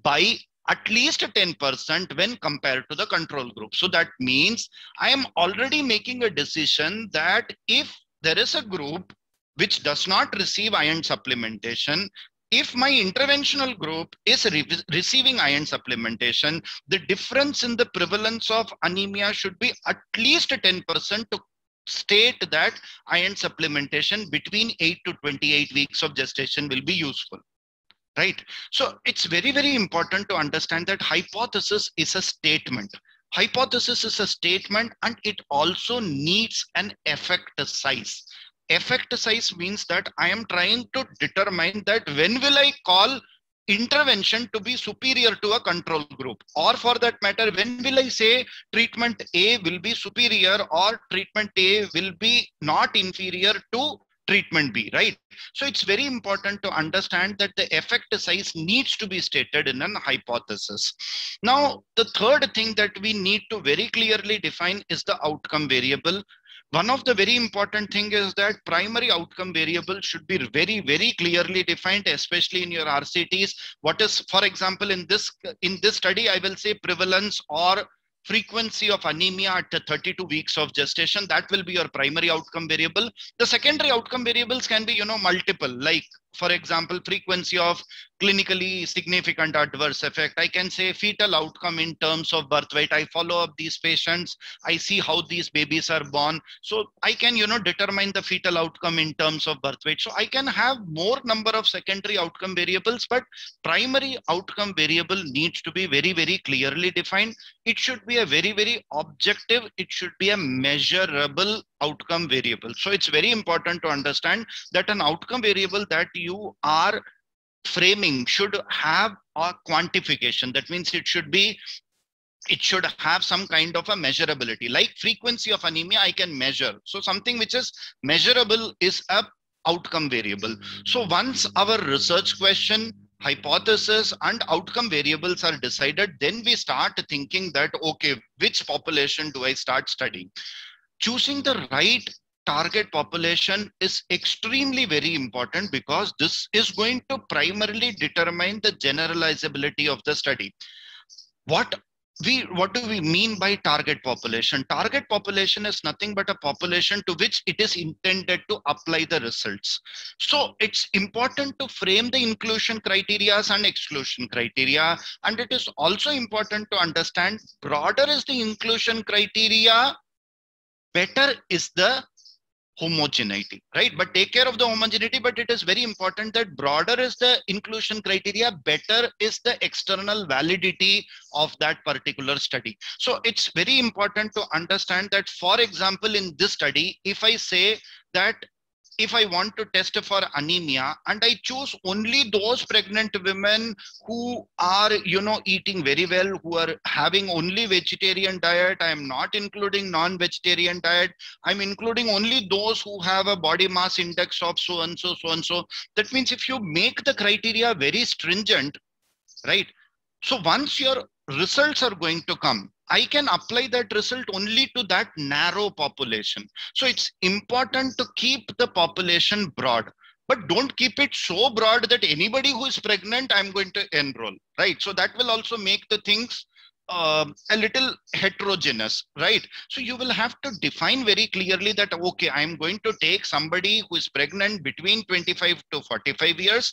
by at least 10% when compared to the control group. So that means I am already making a decision that if there is a group which does not receive iron supplementation, if my interventional group is re receiving iron supplementation, the difference in the prevalence of anemia should be at least 10% to state that iron supplementation between 8 to 28 weeks of gestation will be useful right? So it's very very important to understand that hypothesis is a statement. Hypothesis is a statement and it also needs an effect size effect size means that I am trying to determine that when will I call intervention to be superior to a control group? Or for that matter when will i say treatment a will be superior or treatment a will be not inferior to treatment b right? So it's very important to understand that the effect size needs to be stated in an hypothesis. Now the third thing that we need to very clearly define is the outcome variable one of the very important thing is that primary outcome variable should be very very clearly defined especially in your rcts what is for example in this in this study i will say prevalence or frequency of anemia at 32 weeks of gestation that will be your primary outcome variable. The secondary outcome variables can be you know multiple like for example, frequency of clinically significant adverse effect. I can say fetal outcome in terms of birth weight. I follow up these patients. I see how these babies are born. So I can, you know, determine the fetal outcome in terms of birth weight. So I can have more number of secondary outcome variables, but primary outcome variable needs to be very, very clearly defined. It should be a very, very objective. It should be a measurable outcome variable. So it's very important to understand that an outcome variable that you are framing should have a quantification. That means it should be it should have some kind of a measurability. Like frequency of anemia i can measure. So something which is measurable is a outcome variable. So once our research question hypothesis and outcome variables are decided then we start thinking that okay which population do i start studying? Choosing the right target population is extremely very important because this is going to primarily determine the generalizability of the study. What we what do we mean by target population target population is nothing but a population to which it is intended to apply the results so it's important to frame the inclusion criteria and exclusion criteria and it is also important to understand broader is the inclusion criteria better is the homogeneity, right? But take care of the homogeneity, but it is very important that broader is the inclusion criteria, better is the external validity of that particular study. So it's very important to understand that, for example, in this study, if I say that if I want to test for anemia and I choose only those pregnant women who are, you know, eating very well, who are having only vegetarian diet, I am not including non-vegetarian diet. I'm including only those who have a body mass index of so and so, so and so. That means if you make the criteria very stringent, right? So once your results are going to come, I can apply that result only to that narrow population. So it's important to keep the population broad, but don't keep it so broad that anybody who is pregnant, I'm going to enroll, right? So that will also make the things uh, a little heterogeneous, right? So you will have to define very clearly that, okay, I'm going to take somebody who is pregnant between 25 to 45 years,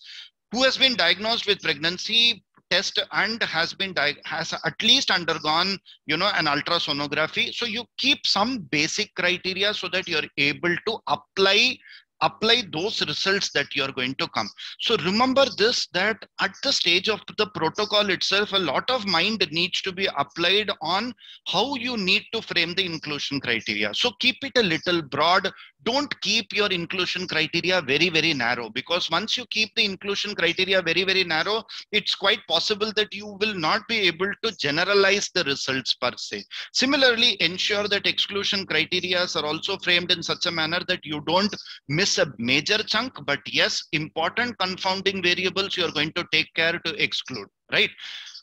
who has been diagnosed with pregnancy test and has been has at least undergone you know an ultrasonography. So you keep some basic criteria so that you're able to apply apply those results that you're going to come. So remember this that at the stage of the protocol itself a lot of mind needs to be applied on how you need to frame the inclusion criteria. So keep it a little broad don't keep your inclusion criteria very very narrow because once you keep the inclusion criteria very very narrow it's quite possible that you will not be able to generalize the results per se. Similarly ensure that exclusion criteria are also framed in such a manner that you don't miss a major chunk but yes important confounding variables you are going to take care to exclude right?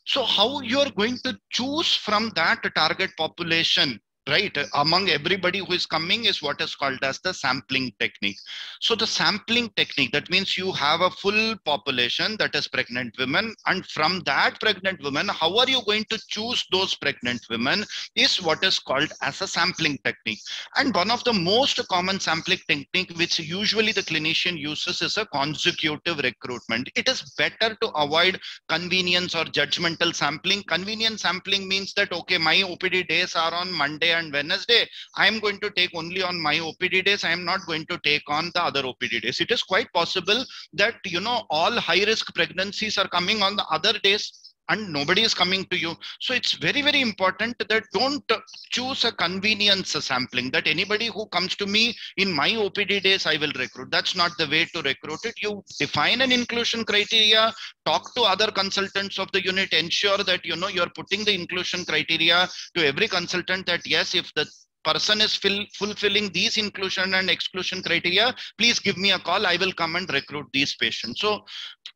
So how you are going to choose from that target population right? Among everybody who is coming is what is called as the sampling technique. So the sampling technique that means you have a full population that is pregnant women and from that pregnant women how are you going to choose those pregnant women is what is called as a sampling technique. And one of the most common sampling technique which usually the clinician uses is a consecutive recruitment. It is better to avoid convenience or judgmental sampling. Convenient sampling means that okay my opd days are on monday and Wednesday, I am going to take only on my OPD days. I am not going to take on the other OPD days. It is quite possible that, you know, all high risk pregnancies are coming on the other days and nobody is coming to you. So it's very, very important that don't choose a convenience sampling that anybody who comes to me in my OPD days, I will recruit. That's not the way to recruit it. You define an inclusion criteria, talk to other consultants of the unit, ensure that, you know, you're putting the inclusion criteria to every consultant that yes, if the person is fill, fulfilling these inclusion and exclusion criteria, please give me a call. I will come and recruit these patients. So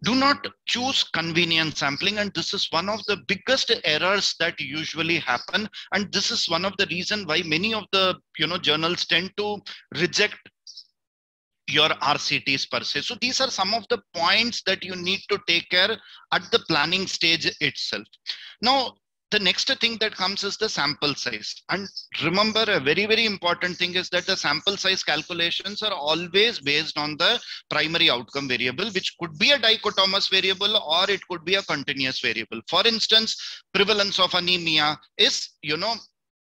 do not choose convenient sampling. And this is one of the biggest errors that usually happen. And this is one of the reason why many of the you know journals tend to reject your RCTs per se. So these are some of the points that you need to take care at the planning stage itself. Now, the next thing that comes is the sample size. And remember, a very, very important thing is that the sample size calculations are always based on the primary outcome variable, which could be a dichotomous variable or it could be a continuous variable. For instance, prevalence of anemia is, you know,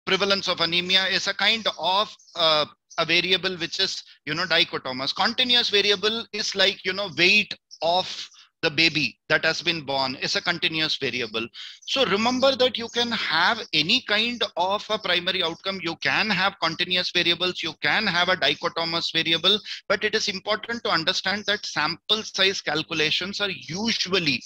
prevalence of anemia is a kind of uh, a variable which is, you know, dichotomous. Continuous variable is like, you know, weight of the baby that has been born is a continuous variable. So remember that you can have any kind of a primary outcome. You can have continuous variables. You can have a dichotomous variable, but it is important to understand that sample size calculations are usually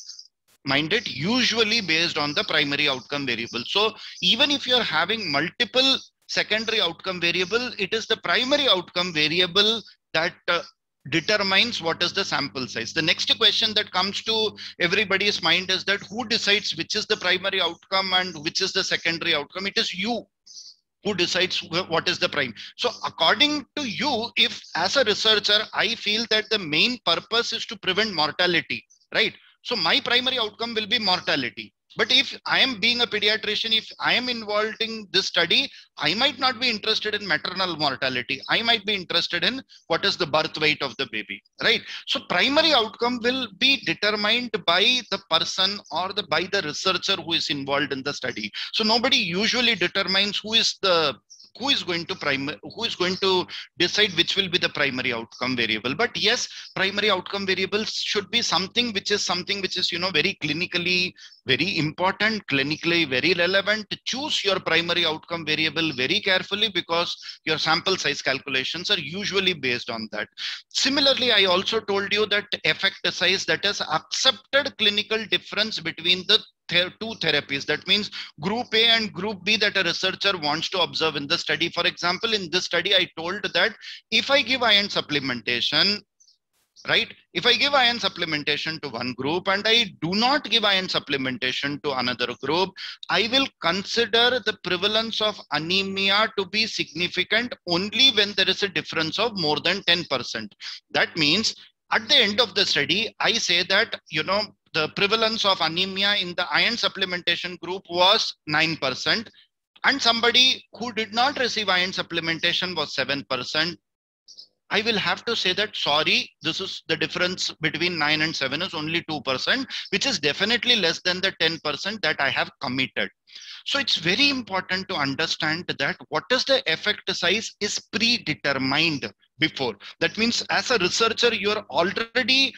mind it usually based on the primary outcome variable so even if you're having multiple secondary outcome variable it is the primary outcome variable that uh, determines what is the sample size. The next question that comes to everybody's mind is that who decides which is the primary outcome and which is the secondary outcome? It is you who decides what is the prime. So according to you, if as a researcher, I feel that the main purpose is to prevent mortality, right? So my primary outcome will be mortality. But if I am being a pediatrician, if I am involved in this study, I might not be interested in maternal mortality. I might be interested in what is the birth weight of the baby, right? So primary outcome will be determined by the person or the by the researcher who is involved in the study. So nobody usually determines who is the who is going to prime who is going to decide which will be the primary outcome variable but yes primary outcome variables should be something which is something which is you know very clinically very important, clinically very relevant. Choose your primary outcome variable very carefully because your sample size calculations are usually based on that. Similarly, I also told you that effect size that is accepted clinical difference between the two therapies. That means group A and group B that a researcher wants to observe in the study. For example, in this study, I told that if I give iron supplementation, right? If I give iron supplementation to one group and I do not give iron supplementation to another group, I will consider the prevalence of anemia to be significant only when there is a difference of more than 10%. That means at the end of the study, I say that, you know, the prevalence of anemia in the iron supplementation group was 9%, and somebody who did not receive iron supplementation was 7%, I will have to say that, sorry, this is the difference between 9 and 7 is only 2%, which is definitely less than the 10% that I have committed. So it's very important to understand that what is the effect size is predetermined before. That means as a researcher, you're already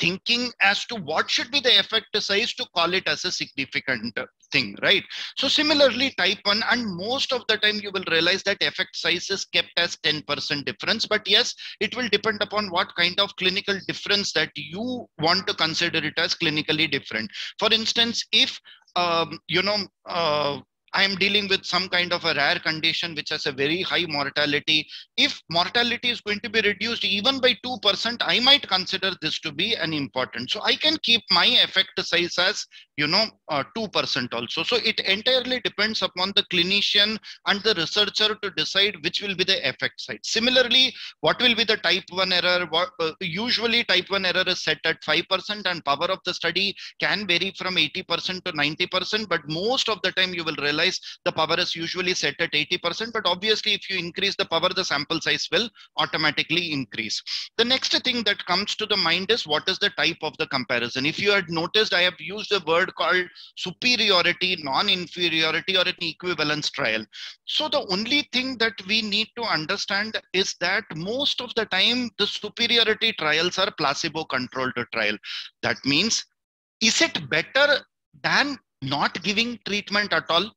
thinking as to what should be the effect size to call it as a significant thing, right? So similarly, type 1, and most of the time you will realize that effect size is kept as 10% difference. But yes, it will depend upon what kind of clinical difference that you want to consider it as clinically different. For instance, if um, you know, uh, I am dealing with some kind of a rare condition which has a very high mortality. If mortality is going to be reduced even by 2%, I might consider this to be an important. So I can keep my effect size as, you know, 2% uh, also. So it entirely depends upon the clinician and the researcher to decide which will be the effect size. Similarly, what will be the type 1 error? What, uh, usually type 1 error is set at 5% and power of the study can vary from 80% to 90%. But most of the time you will realize the power is usually set at 80%, but obviously if you increase the power, the sample size will automatically increase. The next thing that comes to the mind is what is the type of the comparison? If you had noticed, I have used the word called superiority, non-inferiority or an equivalence trial. So the only thing that we need to understand is that most of the time the superiority trials are placebo controlled trial. That means, is it better than not giving treatment at all?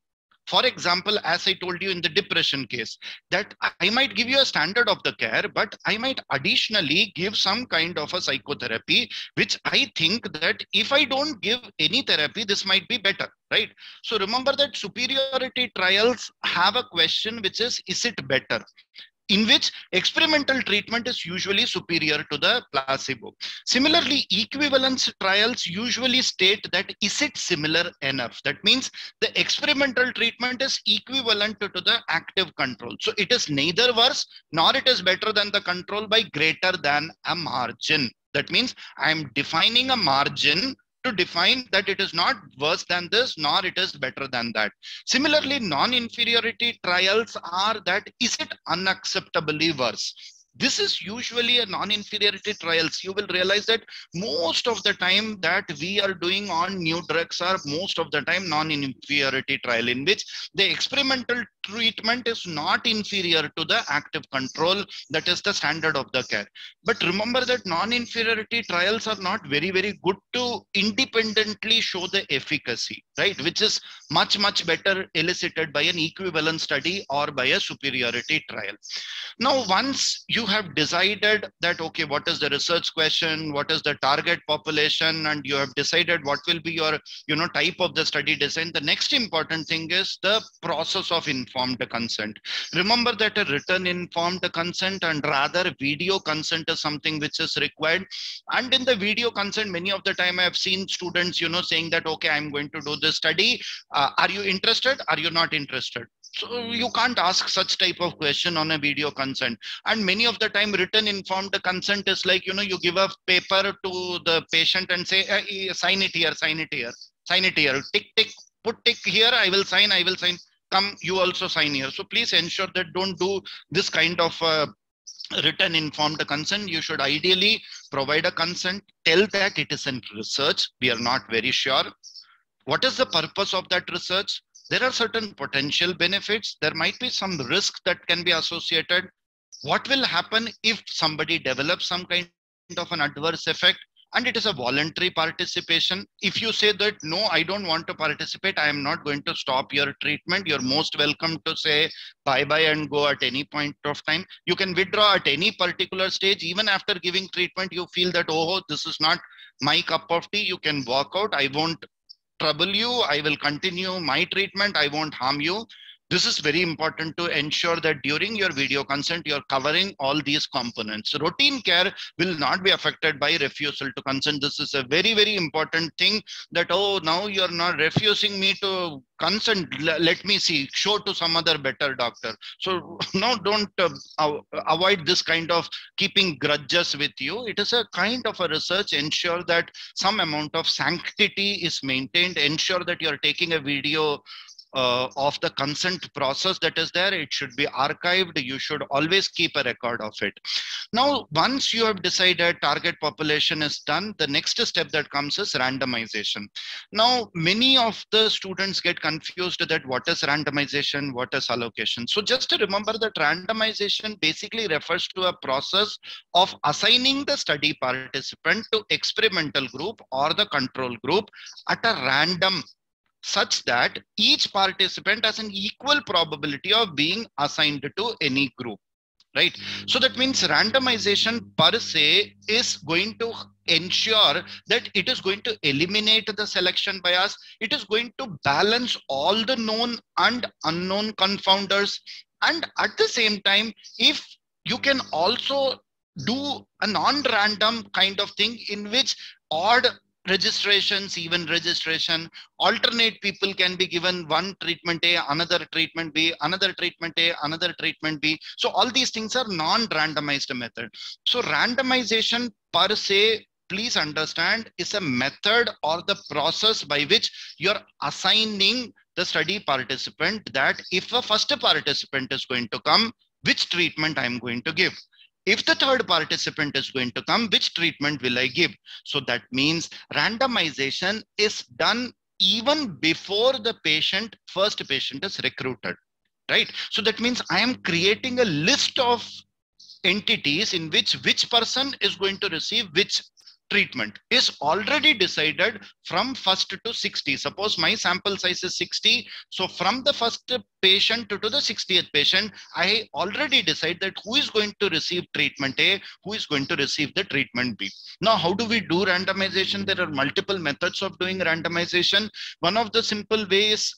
For example, as I told you in the depression case, that I might give you a standard of the care, but I might additionally give some kind of a psychotherapy, which I think that if I don't give any therapy, this might be better, right? So remember that superiority trials have a question which is, is it better? In which experimental treatment is usually superior to the placebo. Similarly, equivalence trials usually state that is it similar enough? That means the experimental treatment is equivalent to, the active control. So it is neither worse nor it is better than the control by greater than a margin. That means I'm defining a margin to define that it is not worse than this, nor it is better than that. Similarly, non-inferiority trials are that is it unacceptably worse? this is usually a non-inferiority trials you will realize that most of the time that we are doing on new drugs are most of the time non-inferiority trial in which the experimental treatment is not inferior to the active control that is the standard of the care. But remember that non-inferiority trials are not very very good to independently show the efficacy right? Which is much much better elicited by an equivalent study or by a superiority trial. Now once you have decided that okay what is the research question what is the target population and you have decided what will be your you know type of the study design the next important thing is the process of informed consent. Remember that a written informed consent and rather video consent is something which is required. And in the video consent many of the time i have seen students you know saying that okay i'm going to do this study. Uh, are you interested? Are you not interested? So you can't ask such type of question on a video consent. And many of the time written informed consent is like, you know, you give a paper to the patient and say, hey, sign it here, sign it here, sign it here, tick, tick, put tick here, I will sign, I will sign. Come, you also sign here. So please ensure that don't do this kind of uh, written informed consent. You should ideally provide a consent, tell that it is in research. We are not very sure. What is the purpose of that research? there are certain potential benefits. There might be some risk that can be associated. What will happen if somebody develops some kind of an adverse effect? And it is a voluntary participation. If you say that, no, I don't want to participate, I am not going to stop your treatment, you're most welcome to say bye bye and go at any point of time. You can withdraw at any particular stage. Even after giving treatment, you feel that, oh, this is not my cup of tea. You can walk out. I won't trouble you. I will continue my treatment. I won't harm you. This is very important to ensure that during your video consent, you're covering all these components. Routine care will not be affected by refusal to consent. This is a very, very important thing that, oh, now you're not refusing me to consent. Let me see, show to some other better doctor. So <laughs> no, don't uh, avoid this kind of keeping grudges with you. It is a kind of a research. Ensure that some amount of sanctity is maintained. Ensure that you're taking a video uh, of the consent process that is there. It should be archived. You should always keep a record of it. Now, once you have decided target population is done, the next step that comes is randomization. Now, many of the students get confused that what is randomization, what is allocation. So just to remember that randomization basically refers to a process of assigning the study participant to experimental group or the control group at a random such that each participant has an equal probability of being assigned to any group right? Hmm. So that means randomization per se is going to ensure that it is going to eliminate the selection bias. It is going to balance all the known and unknown confounders. And at the same time if you can also do a non-random kind of thing in which odd registrations, even registration, alternate people can be given one treatment A, another treatment B, another treatment A, another treatment B. So all these things are non-randomized method. So randomization per se, please understand, is a method or the process by which you're assigning the study participant that if a first participant is going to come, which treatment I'm going to give if the third participant is going to come, which treatment will I give? So that means randomization is done even before the patient, first patient is recruited, right? So that means I am creating a list of entities in which which person is going to receive which treatment is already decided from first to 60. Suppose my sample size is 60. So from the first patient to, to the 60th patient, I already decide that who is going to receive treatment A, who is going to receive the treatment B. Now, how do we do randomization? There are multiple methods of doing randomization. One of the simple ways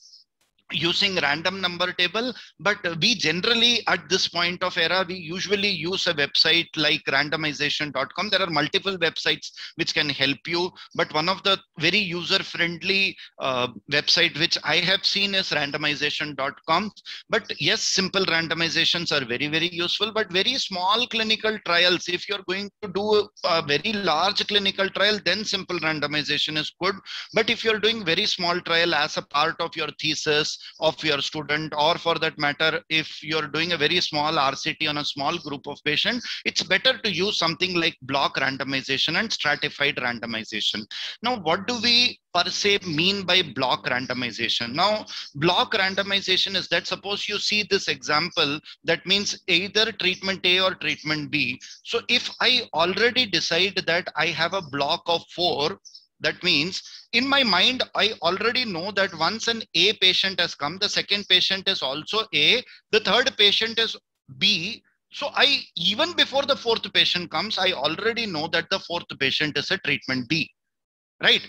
using random number table but we generally at this point of era we usually use a website like randomization.com there are multiple websites which can help you but one of the very user friendly uh, website which i have seen is randomization.com but yes simple randomizations are very very useful but very small clinical trials if you're going to do a very large clinical trial then simple randomization is good. But if you're doing very small trial as a part of your thesis of your student or for that matter if you're doing a very small rct on a small group of patients it's better to use something like block randomization and stratified randomization. Now what do we per se mean by block randomization? Now block randomization is that suppose you see this example that means either treatment a or treatment b. So if i already decide that i have a block of four that means in my mind, I already know that once an A patient has come, the second patient is also A, the third patient is B. So I, even before the fourth patient comes, I already know that the fourth patient is a treatment B, right?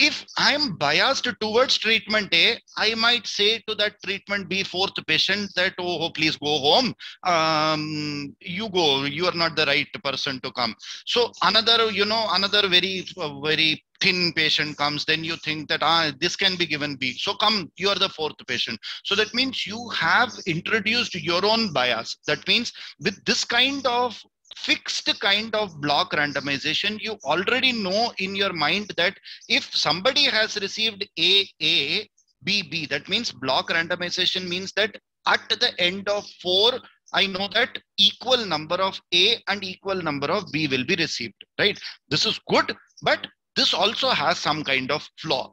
If I'm biased towards treatment A, I might say to that treatment B fourth patient that, oh, please go home. Um, you go, you are not the right person to come. So another, you know, another very, very thin patient comes, then you think that ah, this can be given B. So come, you are the fourth patient. So that means you have introduced your own bias. That means with this kind of fixed kind of block randomization, you already know in your mind that if somebody has received A, A, B, B, that means block randomization means that at the end of four, I know that equal number of A and equal number of B will be received, right? This is good, but this also has some kind of flaw.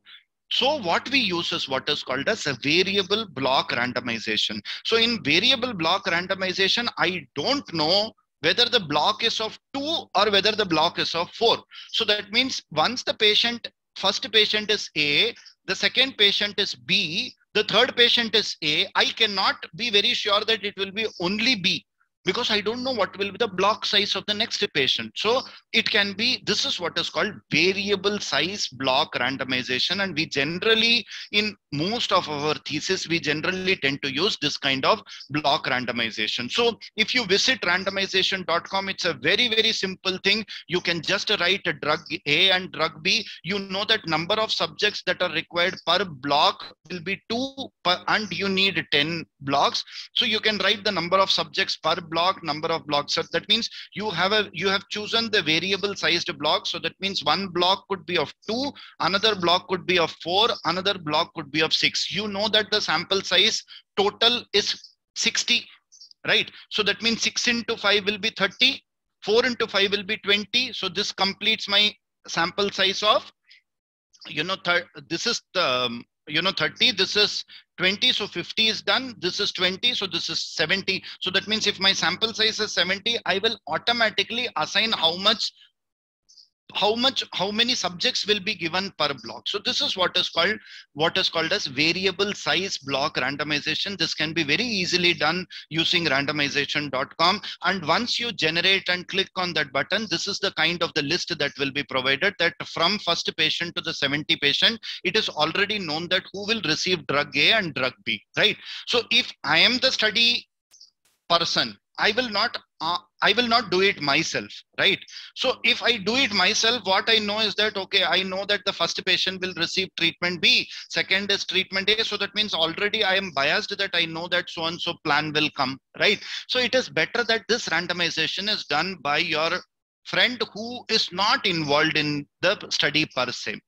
So what we use is what is called as a variable block randomization. So in variable block randomization, I don't know whether the block is of two or whether the block is of four. So that means once the patient, first patient is A, the second patient is B, the third patient is A, I cannot be very sure that it will be only B because I don't know what will be the block size of the next patient. So it can be, this is what is called variable size block randomization. And we generally, in most of our thesis, we generally tend to use this kind of block randomization. So if you visit randomization.com, it's a very, very simple thing. You can just write a drug A and drug B. You know that number of subjects that are required per block will be two per, and you need 10 blocks. So you can write the number of subjects per block block, number of blocks. So that means you have a you have chosen the variable sized block. So that means one block could be of two, another block could be of four, another block could be of six. You know that the sample size total is 60, right? So that means six into five will be 30, four into five will be 20. So this completes my sample size of, you know, this is the, you know, 30, this is 20 so 50 is done. This is 20 so this is 70 so that means if my sample size is 70 i will automatically assign how much how much how many subjects will be given per block. So this is what is called what is called as variable size block randomization. This can be very easily done using randomization.com and once you generate and click on that button this is the kind of the list that will be provided that from first patient to the 70 patient it is already known that who will receive drug a and drug b right? So if i am the study person I will not uh, I will not do it myself, right? So if I do it myself, what I know is that, okay, I know that the first patient will receive treatment B, second is treatment A. So that means already I am biased that I know that so-and-so plan will come, right? So it is better that this randomization is done by your friend who is not involved in the study per se.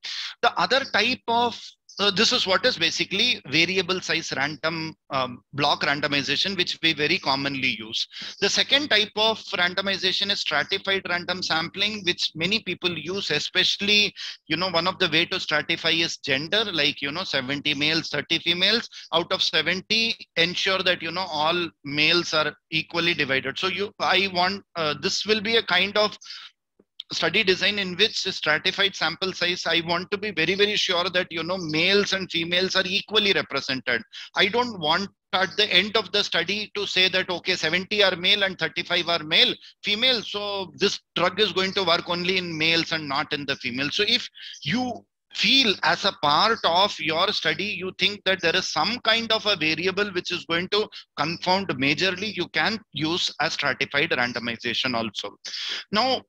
The other type of so this is what is basically variable size random um, block randomization, which we very commonly use. The second type of randomization is stratified random sampling, which many people use, especially, you know, one of the way to stratify is gender, like, you know, 70 males, 30 females. Out of 70, ensure that, you know, all males are equally divided. So you, I want, uh, this will be a kind of study design in which stratified sample size i want to be very very sure that you know males and females are equally represented. I don't want at the end of the study to say that okay 70 are male and 35 are male female. So this drug is going to work only in males and not in the female. So if you feel as a part of your study you think that there is some kind of a variable which is going to confound majorly you can use a stratified randomization also. Now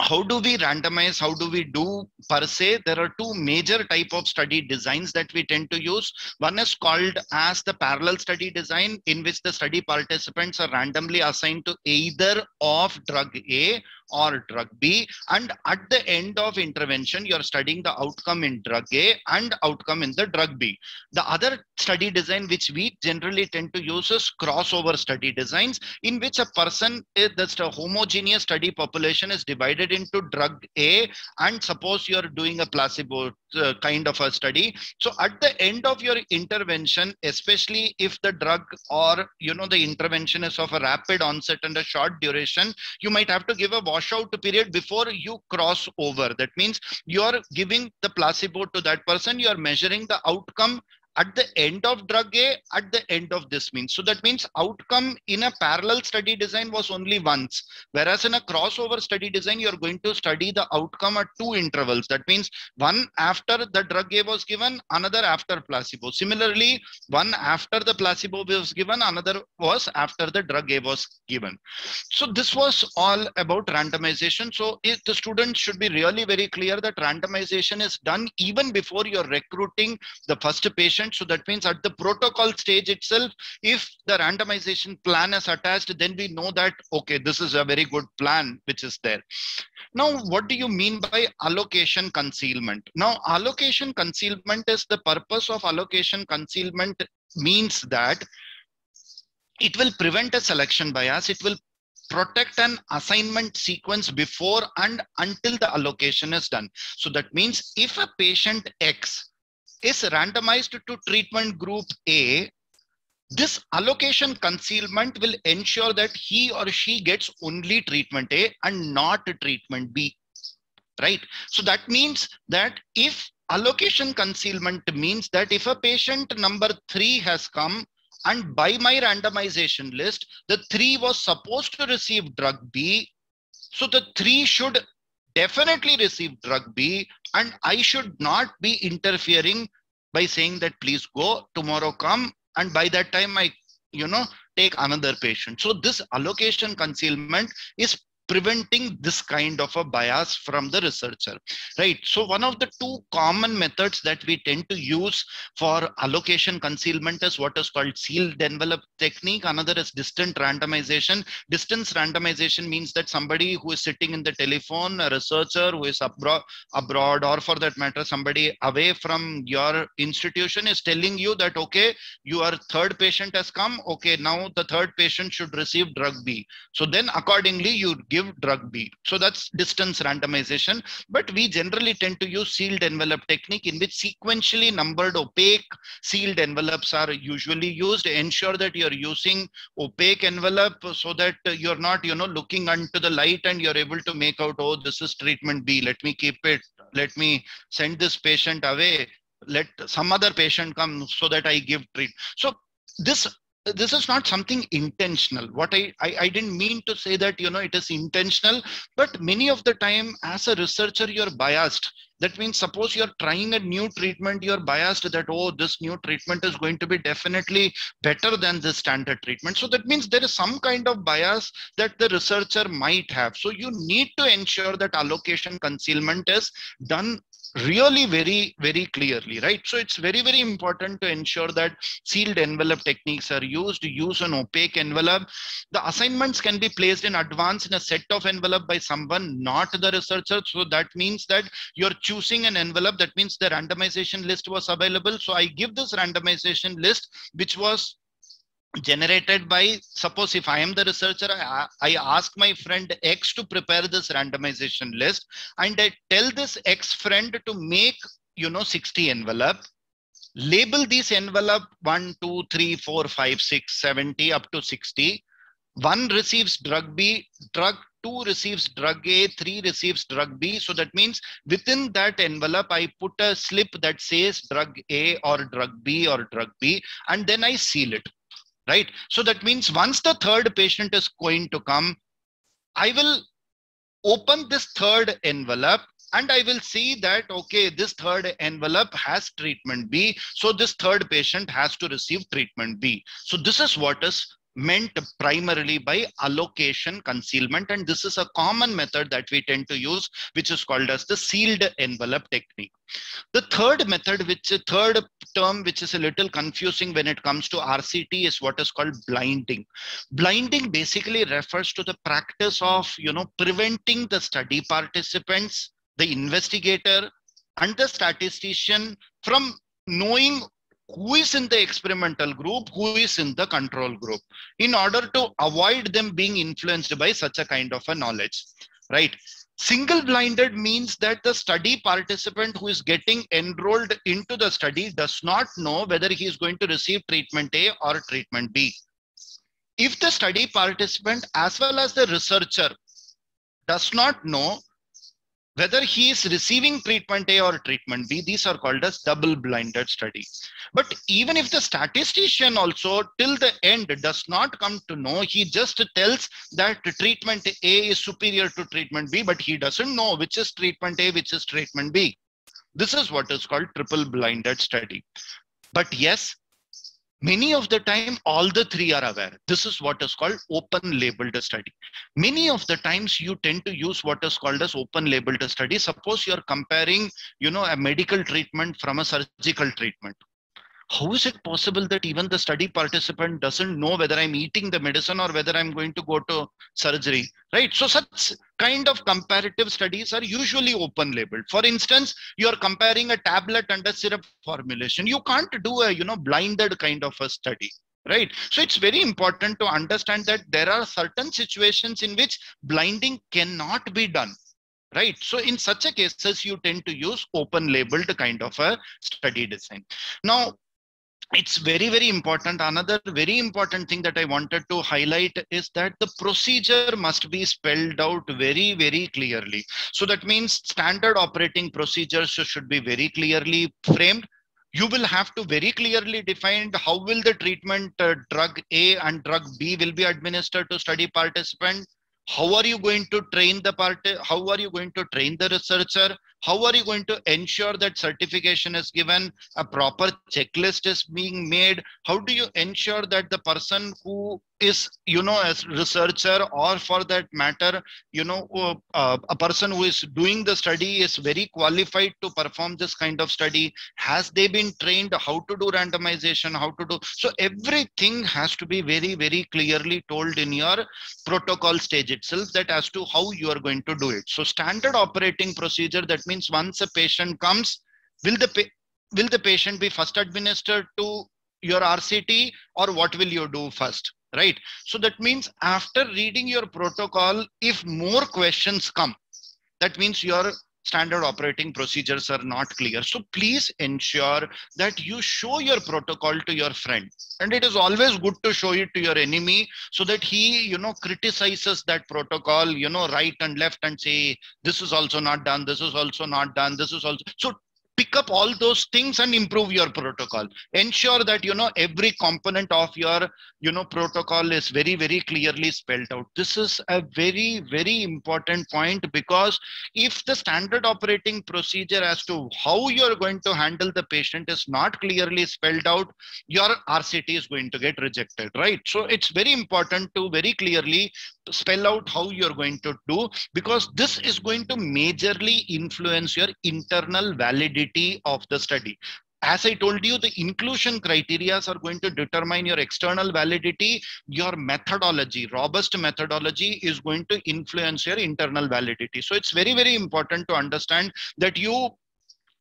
how do we randomize? How do we do per se? There are two major type of study designs that we tend to use. One is called as the parallel study design in which the study participants are randomly assigned to either of drug a or drug B. And at the end of intervention, you're studying the outcome in drug A and outcome in the drug B. The other study design which we generally tend to use is crossover study designs in which a person, is, that's a homogeneous study population is divided into drug A and suppose you're doing a placebo uh, kind of a study. So at the end of your intervention, especially if the drug or you know the intervention is of a rapid onset and a short duration, you might have to give a washout period before you cross over. That means you are giving the placebo to that person, you are measuring the outcome at the end of drug A, at the end of this means. So that means outcome in a parallel study design was only once. Whereas in a crossover study design, you're going to study the outcome at two intervals. That means one after the drug A was given, another after placebo. Similarly, one after the placebo was given, another was after the drug A was given. So this was all about randomization. So the students should be really very clear that randomization is done even before you're recruiting the first patient so that means at the protocol stage itself, if the randomization plan is attached, then we know that, okay, this is a very good plan which is there. Now, what do you mean by allocation concealment? Now, allocation concealment is the purpose of allocation concealment means that it will prevent a selection bias. It will protect an assignment sequence before and until the allocation is done. So that means if a patient X is randomized to treatment group A, this allocation concealment will ensure that he or she gets only treatment A and not treatment B, right? So that means that if allocation concealment means that if a patient number three has come and by my randomization list, the three was supposed to receive drug B, so the three should definitely receive drug B and I should not be interfering by saying that please go tomorrow come and by that time I you know take another patient. So this allocation concealment is preventing this kind of a bias from the researcher, right? So one of the two common methods that we tend to use for allocation concealment is what is called sealed envelope technique. Another is distant randomization. Distance randomization means that somebody who is sitting in the telephone, a researcher who is abroad, abroad or for that matter, somebody away from your institution is telling you that, okay, your third patient has come. Okay, now the third patient should receive drug B. So then accordingly, you give give drug B. So that's distance randomization. But we generally tend to use sealed envelope technique in which sequentially numbered opaque sealed envelopes are usually used. Ensure that you're using opaque envelope so that you're not, you know, looking onto the light and you're able to make out, oh, this is treatment B. Let me keep it. Let me send this patient away. Let some other patient come so that I give treat. So this this is not something intentional. What I, I, I didn't mean to say that you know it is intentional but many of the time as a researcher you're biased. That means suppose you're trying a new treatment you're biased that oh this new treatment is going to be definitely better than the standard treatment. So that means there is some kind of bias that the researcher might have. So you need to ensure that allocation concealment is done really very very clearly right? So it's very very important to ensure that sealed envelope techniques are used use an opaque envelope. The assignments can be placed in advance in a set of envelope by someone not the researcher. So that means that you're choosing an envelope. That means the randomization list was available. So i give this randomization list which was generated by suppose if i am the researcher I, I ask my friend x to prepare this randomization list and i tell this x friend to make you know 60 envelope label this envelope 1 2 3 4 5 6 70 up to 60 one receives drug b drug two receives drug A, three receives drug B. So that means within that envelope, I put a slip that says drug A or drug B or drug B, and then I seal it, right? So that means once the third patient is going to come, I will open this third envelope and I will see that, okay, this third envelope has treatment B. So this third patient has to receive treatment B. So this is what is meant primarily by allocation concealment. And this is a common method that we tend to use, which is called as the sealed envelope technique. The third method, which third term, which is a little confusing when it comes to RCT is what is called blinding. Blinding basically refers to the practice of, you know, preventing the study participants the investigator and the statistician from knowing who is in the experimental group, who is in the control group, in order to avoid them being influenced by such a kind of a knowledge, right? Single blinded means that the study participant who is getting enrolled into the study does not know whether he is going to receive treatment A or treatment B. If the study participant as well as the researcher does not know whether he is receiving treatment A or treatment B, these are called as double blinded study. But even if the statistician also till the end does not come to know, he just tells that treatment A is superior to treatment B, but he doesn't know which is treatment A, which is treatment B. This is what is called triple blinded study. But yes, Many of the time, all the three are aware. This is what is called open labeled study. Many of the times you tend to use what is called as open labeled study. Suppose you're comparing, you know, a medical treatment from a surgical treatment how is it possible that even the study participant doesn't know whether i'm eating the medicine or whether i'm going to go to surgery right? So such kind of comparative studies are usually open labeled. For instance you're comparing a tablet and a syrup formulation. You can't do a you know blinded kind of a study right? So it's very important to understand that there are certain situations in which blinding cannot be done right? So in such a cases you tend to use open labeled kind of a study design. Now it's very very important. Another very important thing that i wanted to highlight is that the procedure must be spelled out very very clearly. So that means standard operating procedures should be very clearly framed. You will have to very clearly define how will the treatment uh, drug a and drug b will be administered to study participant. How are you going to train the party how are you going to train the researcher how are you going to ensure that certification is given? A proper checklist is being made. How do you ensure that the person who is you know as researcher or for that matter you know uh, a person who is doing the study is very qualified to perform this kind of study? Has they been trained how to do randomization how to do? So everything has to be very very clearly told in your protocol stage itself that as to how you are going to do it. So standard operating procedure that means once a patient comes will the will the patient be first administered to your RCT or what will you do first? right? So that means after reading your protocol, if more questions come, that means your standard operating procedures are not clear. So please ensure that you show your protocol to your friend. And it is always good to show it to your enemy so that he, you know, criticizes that protocol, you know, right and left and say, this is also not done, this is also not done, this is also. So pick up all those things and improve your protocol. Ensure that you know every component of your you know protocol is very very clearly spelled out. This is a very very important point because if the standard operating procedure as to how you're going to handle the patient is not clearly spelled out your rct is going to get rejected right? So it's very important to very clearly spell out how you're going to do because this is going to majorly influence your internal validity of the study as I told you, the inclusion criteria are going to determine your external validity. Your methodology, robust methodology is going to influence your internal validity. So it's very, very important to understand that you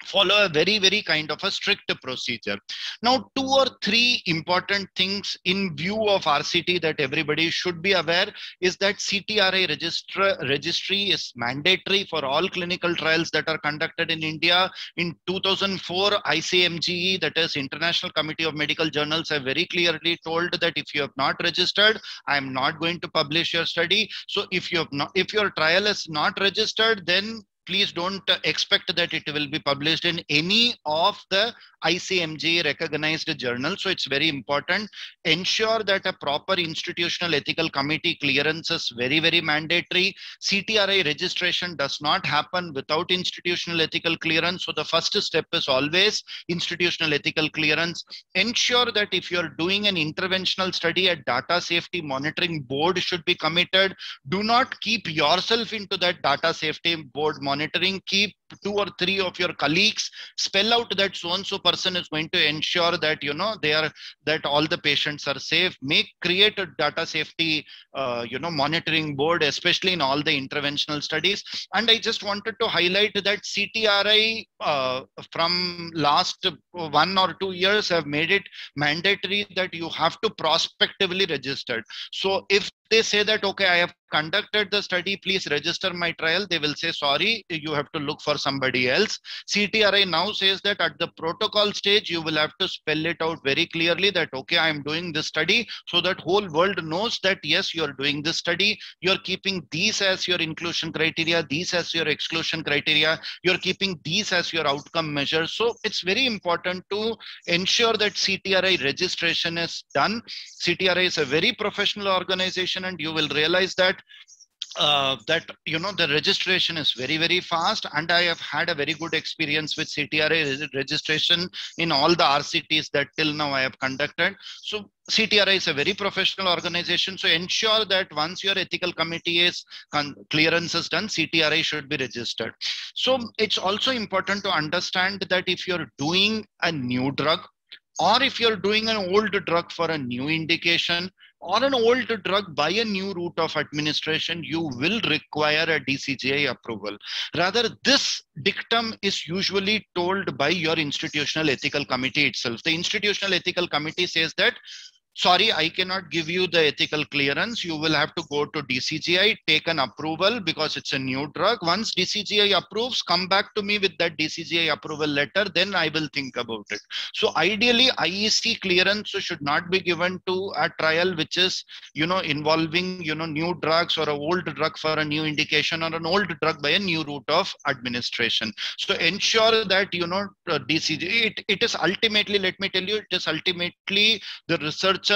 follow a very very kind of a strict procedure. Now two or three important things in view of rct that everybody should be aware is that ctri register registry is mandatory for all clinical trials that are conducted in india. In 2004 icmje that is international committee of medical journals have very clearly told that if you have not registered i am not going to publish your study. So if you have not if your trial is not registered then please don't expect that it will be published in any of the ICMJ recognized journal. So it's very important. Ensure that a proper institutional ethical committee clearance is very, very mandatory. CTRI registration does not happen without institutional ethical clearance. So the first step is always institutional ethical clearance. Ensure that if you're doing an interventional study, a data safety monitoring board should be committed. Do not keep yourself into that data safety board monitoring. Keep two or three of your colleagues spell out that so and so person is going to ensure that you know they are that all the patients are safe make create a data safety uh, you know monitoring board especially in all the interventional studies. And i just wanted to highlight that ctri uh, from last one or two years have made it mandatory that you have to prospectively register. So if they say that okay i have conducted the study. Please register my trial. They will say sorry you have to look for somebody else. Ctri now says that at the protocol stage you will have to spell it out very clearly that okay i am doing this study so that whole world knows that yes you are doing this study. You're keeping these as your inclusion criteria these as your exclusion criteria. You're keeping these as your outcome measures. So it's very important to ensure that ctri registration is done. Ctri is a very professional organization and you will realize that uh, that you know the registration is very very fast. And i have had a very good experience with ctri registration in all the rcts that till now i have conducted. So ctri is a very professional organization. So ensure that once your ethical committee is clearance is done ctri should be registered. So it's also important to understand that if you're doing a new drug or if you're doing an old drug for a new indication or an old drug by a new route of administration, you will require a DCGI approval. Rather, this dictum is usually told by your institutional ethical committee itself. The institutional ethical committee says that sorry, I cannot give you the ethical clearance. You will have to go to DCGI, take an approval because it's a new drug. Once DCGI approves, come back to me with that DCGI approval letter, then I will think about it. So ideally, IEC clearance should not be given to a trial which is, you know, involving, you know, new drugs or an old drug for a new indication or an old drug by a new route of administration. So ensure that, you know, uh, DCGI, it, it is ultimately, let me tell you, it is ultimately the research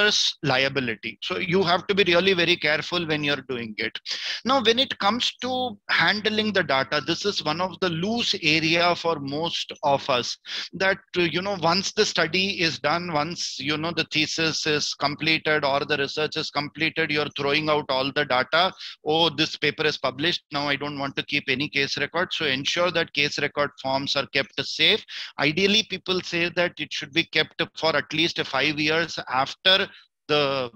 liability. So you hmm. have to be really very careful when you're doing it. Now, when it comes to handling the data, this is one of the loose area for most of us that, uh, you know, once the study is done, once, you know, the thesis is completed or the research is completed, you're throwing out all the data. Oh, this paper is published. Now I don't want to keep any case record. So ensure that case record forms are kept safe. Ideally, people say that it should be kept for at least five years after the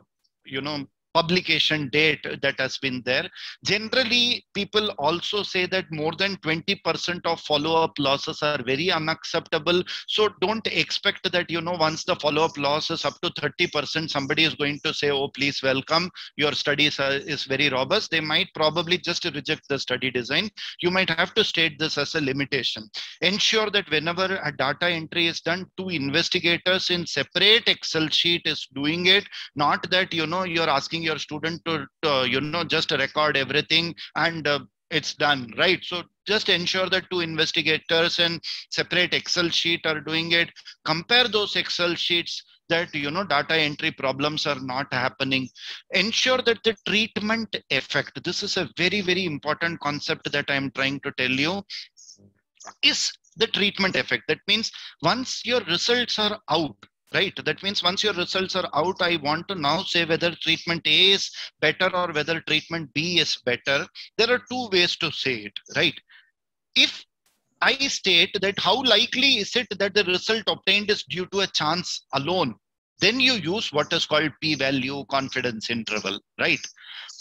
you know publication date that has been there. Generally, people also say that more than 20% of follow-up losses are very unacceptable. So don't expect that, you know, once the follow-up loss is up to 30%, somebody is going to say, oh, please welcome, your study is very robust. They might probably just reject the study design. You might have to state this as a limitation. Ensure that whenever a data entry is done, two investigators in separate Excel sheet is doing it, not that, you know, you're asking your student to, to you know just record everything and uh, it's done right? So just ensure that two investigators and separate excel sheet are doing it. Compare those excel sheets that you know data entry problems are not happening. Ensure that the treatment effect this is a very very important concept that i'm trying to tell you is the treatment effect. That means once your results are out right? That means once your results are out, I want to now say whether treatment A is better or whether treatment B is better. There are two ways to say it, right? If I state that how likely is it that the result obtained is due to a chance alone, then you use what is called p-value confidence interval, right?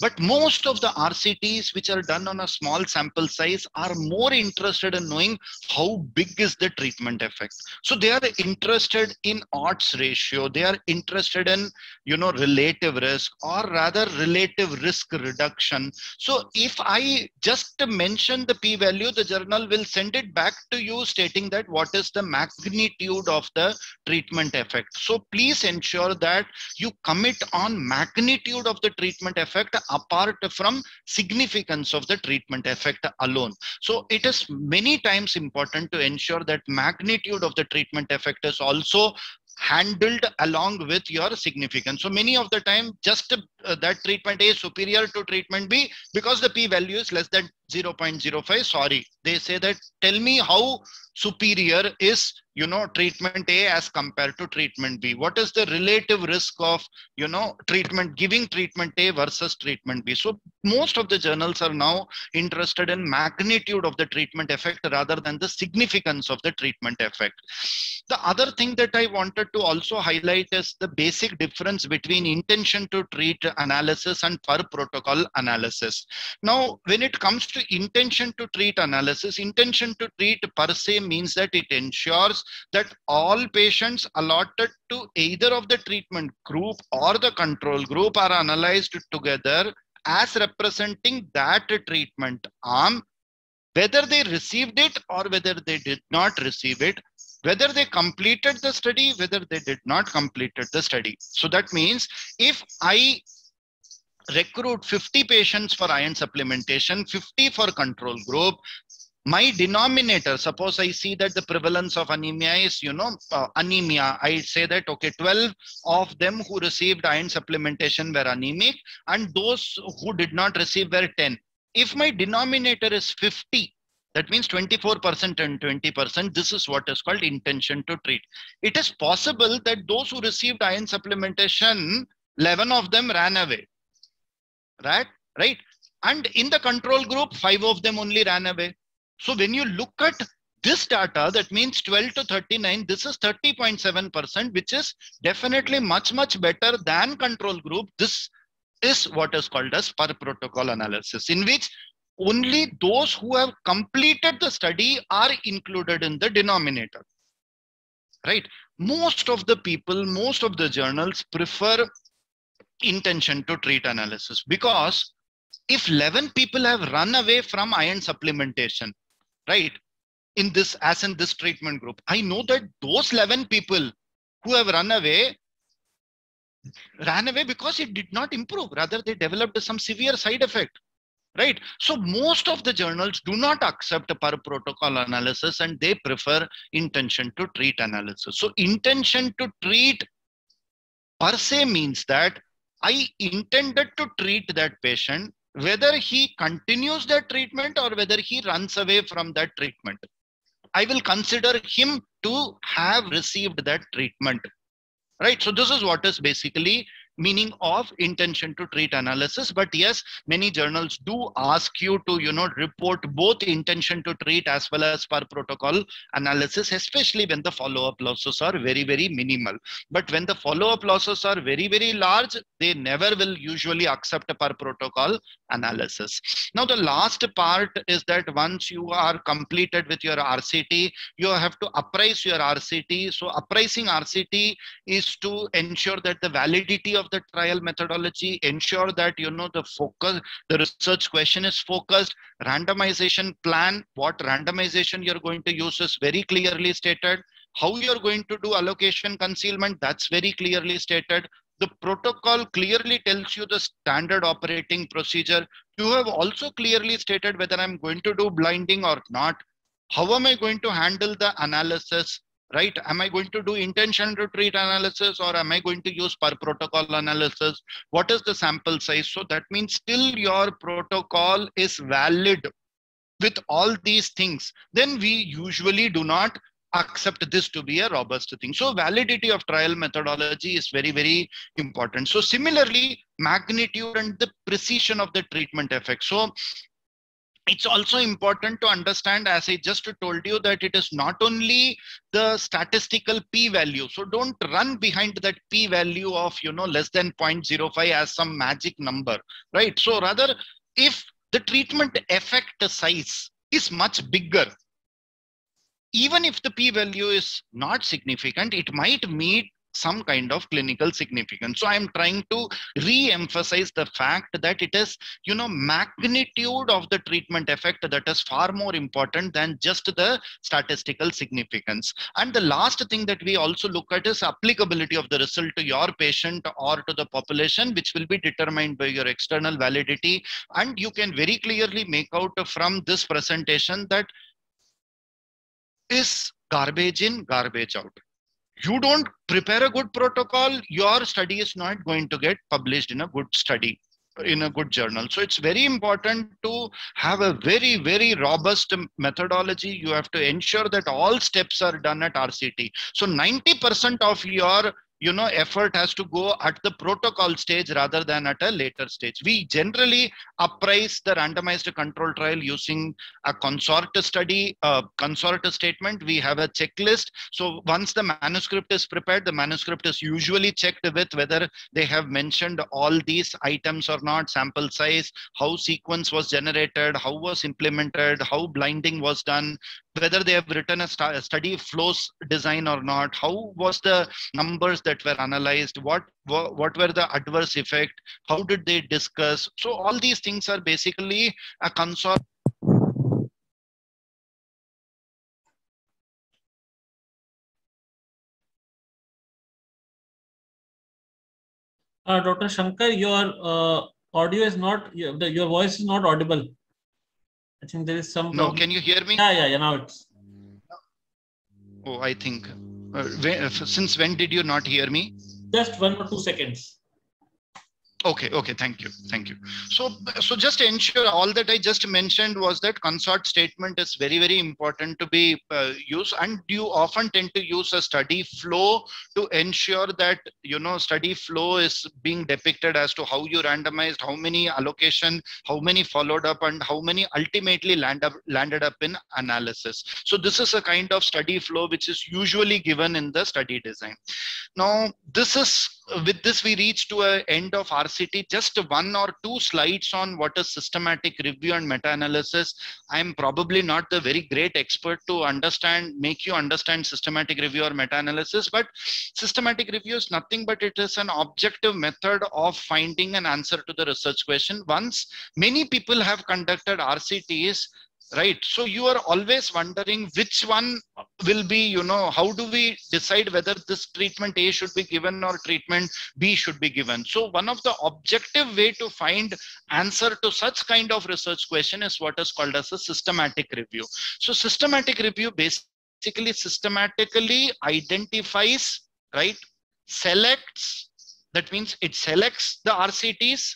But most of the RCTs which are done on a small sample size are more interested in knowing how big is the treatment effect. So they are interested in odds ratio. They are interested in, you know, relative risk or rather relative risk reduction. So if I just mention the p-value, the journal will send it back to you stating that what is the magnitude of the treatment effect. So please ensure that you commit on magnitude of the treatment effect apart from significance of the treatment effect alone. So it is many times important to ensure that magnitude of the treatment effect is also handled along with your significance. So many of the time, just uh, that treatment A is superior to treatment B because the p-value is less than 0.05. Sorry, they say that tell me how superior is you know treatment a as compared to treatment b? What is the relative risk of you know treatment giving treatment a versus treatment b? So most of the journals are now interested in magnitude of the treatment effect rather than the significance of the treatment effect. The other thing that i wanted to also highlight is the basic difference between intention to treat analysis and per protocol analysis. Now when it comes to intention to treat analysis intention to treat per se means that it ensures that all patients allotted to either of the treatment group or the control group are analyzed together as representing that treatment arm, whether they received it or whether they did not receive it, whether they completed the study, whether they did not completed the study. So that means if I recruit 50 patients for iron supplementation, 50 for control group, my denominator suppose i see that the prevalence of anemia is you know uh, anemia i say that okay 12 of them who received iron supplementation were anemic and those who did not receive were 10 if my denominator is 50 that means 24% and 20% this is what is called intention to treat. It is possible that those who received iron supplementation 11 of them ran away right right and in the control group five of them only ran away so when you look at this data, that means 12 to 39, this is 30.7%, which is definitely much, much better than control group. This is what is called as per protocol analysis, in which only those who have completed the study are included in the denominator. Right? Most of the people, most of the journals prefer intention to treat analysis because if 11 people have run away from iron supplementation, right? In this, as in this treatment group, I know that those 11 people who have run away ran away because it did not improve. Rather, they developed some severe side effect, right? So most of the journals do not accept a per protocol analysis and they prefer intention to treat analysis. So intention to treat per se means that I intended to treat that patient whether he continues that treatment or whether he runs away from that treatment. I will consider him to have received that treatment. Right. So this is what is basically meaning of intention to treat analysis. But yes many journals do ask you to you know report both intention to treat as well as per protocol analysis especially when the follow-up losses are very very minimal. But when the follow-up losses are very very large they never will usually accept a per protocol analysis. Now the last part is that once you are completed with your rct you have to appraise your rct so appraising rct is to ensure that the validity of of the trial methodology, ensure that you know the focus, the research question is focused, randomization plan, what randomization you're going to use is very clearly stated, how you're going to do allocation concealment, that's very clearly stated. The protocol clearly tells you the standard operating procedure. You have also clearly stated whether I'm going to do blinding or not. How am I going to handle the analysis? Right? Am I going to do intention to treat analysis or am I going to use per protocol analysis? What is the sample size? So that means still your protocol is valid with all these things. Then we usually do not accept this to be a robust thing. So validity of trial methodology is very, very important. So similarly, magnitude and the precision of the treatment effect. So it's also important to understand, as I just told you, that it is not only the statistical p-value. So don't run behind that p-value of, you know, less than 0.05 as some magic number, right? So rather, if the treatment effect size is much bigger, even if the p-value is not significant, it might meet some kind of clinical significance. So i'm trying to re-emphasize the fact that it is you know magnitude of the treatment effect that is far more important than just the statistical significance. And the last thing that we also look at is applicability of the result to your patient or to the population which will be determined by your external validity. And you can very clearly make out from this presentation that is garbage in garbage out you don't prepare a good protocol, your study is not going to get published in a good study in a good journal. So it's very important to have a very, very robust methodology. You have to ensure that all steps are done at RCT. So 90% of your you know effort has to go at the protocol stage rather than at a later stage. We generally appraise the randomized control trial using a consort study a consort statement. We have a checklist. So once the manuscript is prepared the manuscript is usually checked with whether they have mentioned all these items or not sample size how sequence was generated how was implemented how blinding was done whether they have written a, st study flows design or not how was the numbers that were analyzed what, what what were the adverse effect how did they discuss so all these things are basically a consort Uh, Dr. Shankar, your uh, audio is not, your, the, your voice is not audible. I think there is some. No, problem. can you hear me? Yeah, yeah, yeah. Now it's. Oh, I think. Uh, when, since when did you not hear me? Just one or two seconds. Okay, okay, thank you, thank you. So, so just ensure all that I just mentioned was that consort statement is very, very important to be uh, used, and you often tend to use a study flow to ensure that you know study flow is being depicted as to how you randomized, how many allocation, how many followed up, and how many ultimately land up, landed up in analysis. So this is a kind of study flow which is usually given in the study design. Now, this is with this we reach to a end of Just one or two slides on what is systematic review and meta-analysis. I'm probably not the very great expert to understand, make you understand systematic review or meta-analysis, but systematic review is nothing but it is an objective method of finding an answer to the research question. Once many people have conducted RCTs, right. So you are always wondering which one will be you know how do we decide whether this treatment a should be given or treatment b should be given? So one of the objective way to find answer to such kind of research question is what is called as a systematic review. So systematic review basically systematically identifies right selects that means it selects the rcts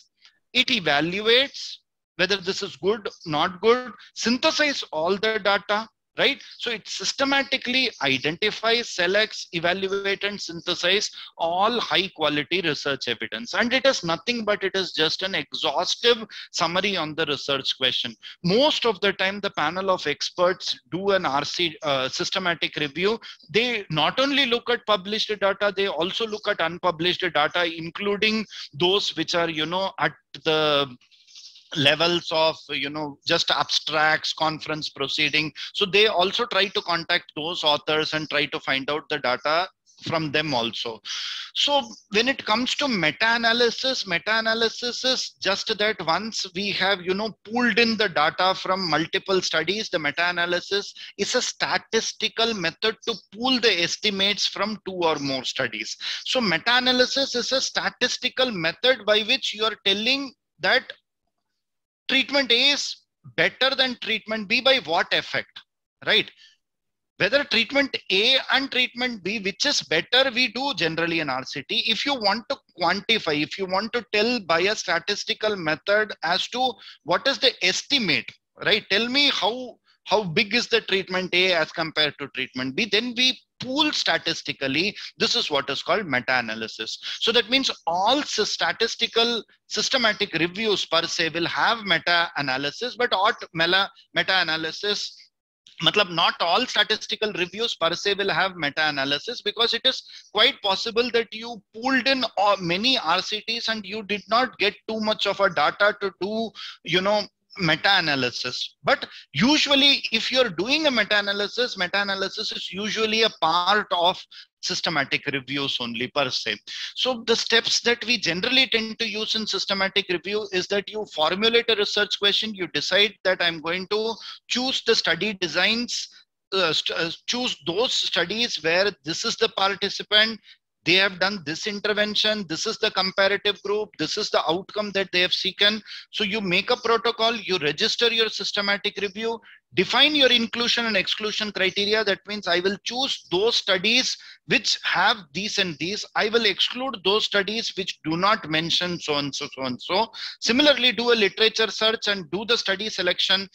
it evaluates whether this is good, not good, synthesize all the data, right? So it systematically identifies, selects, evaluate, and synthesize all high quality research evidence. And it is nothing but it is just an exhaustive summary on the research question. Most of the time, the panel of experts do an RC uh, systematic review. They not only look at published data, they also look at unpublished data, including those which are, you know, at the levels of you know just abstracts conference proceeding. So they also try to contact those authors and try to find out the data from them also. So when it comes to meta-analysis meta-analysis is just that once we have you know pulled in the data from multiple studies the meta-analysis is a statistical method to pull the estimates from two or more studies. So meta-analysis is a statistical method by which you are telling that treatment A is better than treatment B by what effect, right? Whether treatment A and treatment B, which is better, we do generally in RCT. If you want to quantify, if you want to tell by a statistical method as to what is the estimate, right? Tell me how how big is the treatment A as compared to treatment B, then we pool statistically, this is what is called meta-analysis. So that means all statistical systematic reviews per se will have meta-analysis, but meta-analysis matlab not all statistical reviews per se will have meta-analysis because it is quite possible that you pulled in many RCTs and you did not get too much of a data to do, you know, meta-analysis. But usually if you're doing a meta-analysis, meta-analysis is usually a part of systematic reviews only per se. So the steps that we generally tend to use in systematic review is that you formulate a research question, you decide that I'm going to choose the study designs uh, uh, choose those studies where this is the participant they have done this intervention this is the comparative group this is the outcome that they have seeken. So you make a protocol you register your systematic review define your inclusion and exclusion criteria. That means i will choose those studies which have these and these. I will exclude those studies which do not mention so and so so and so. Similarly do a literature search and do the study selection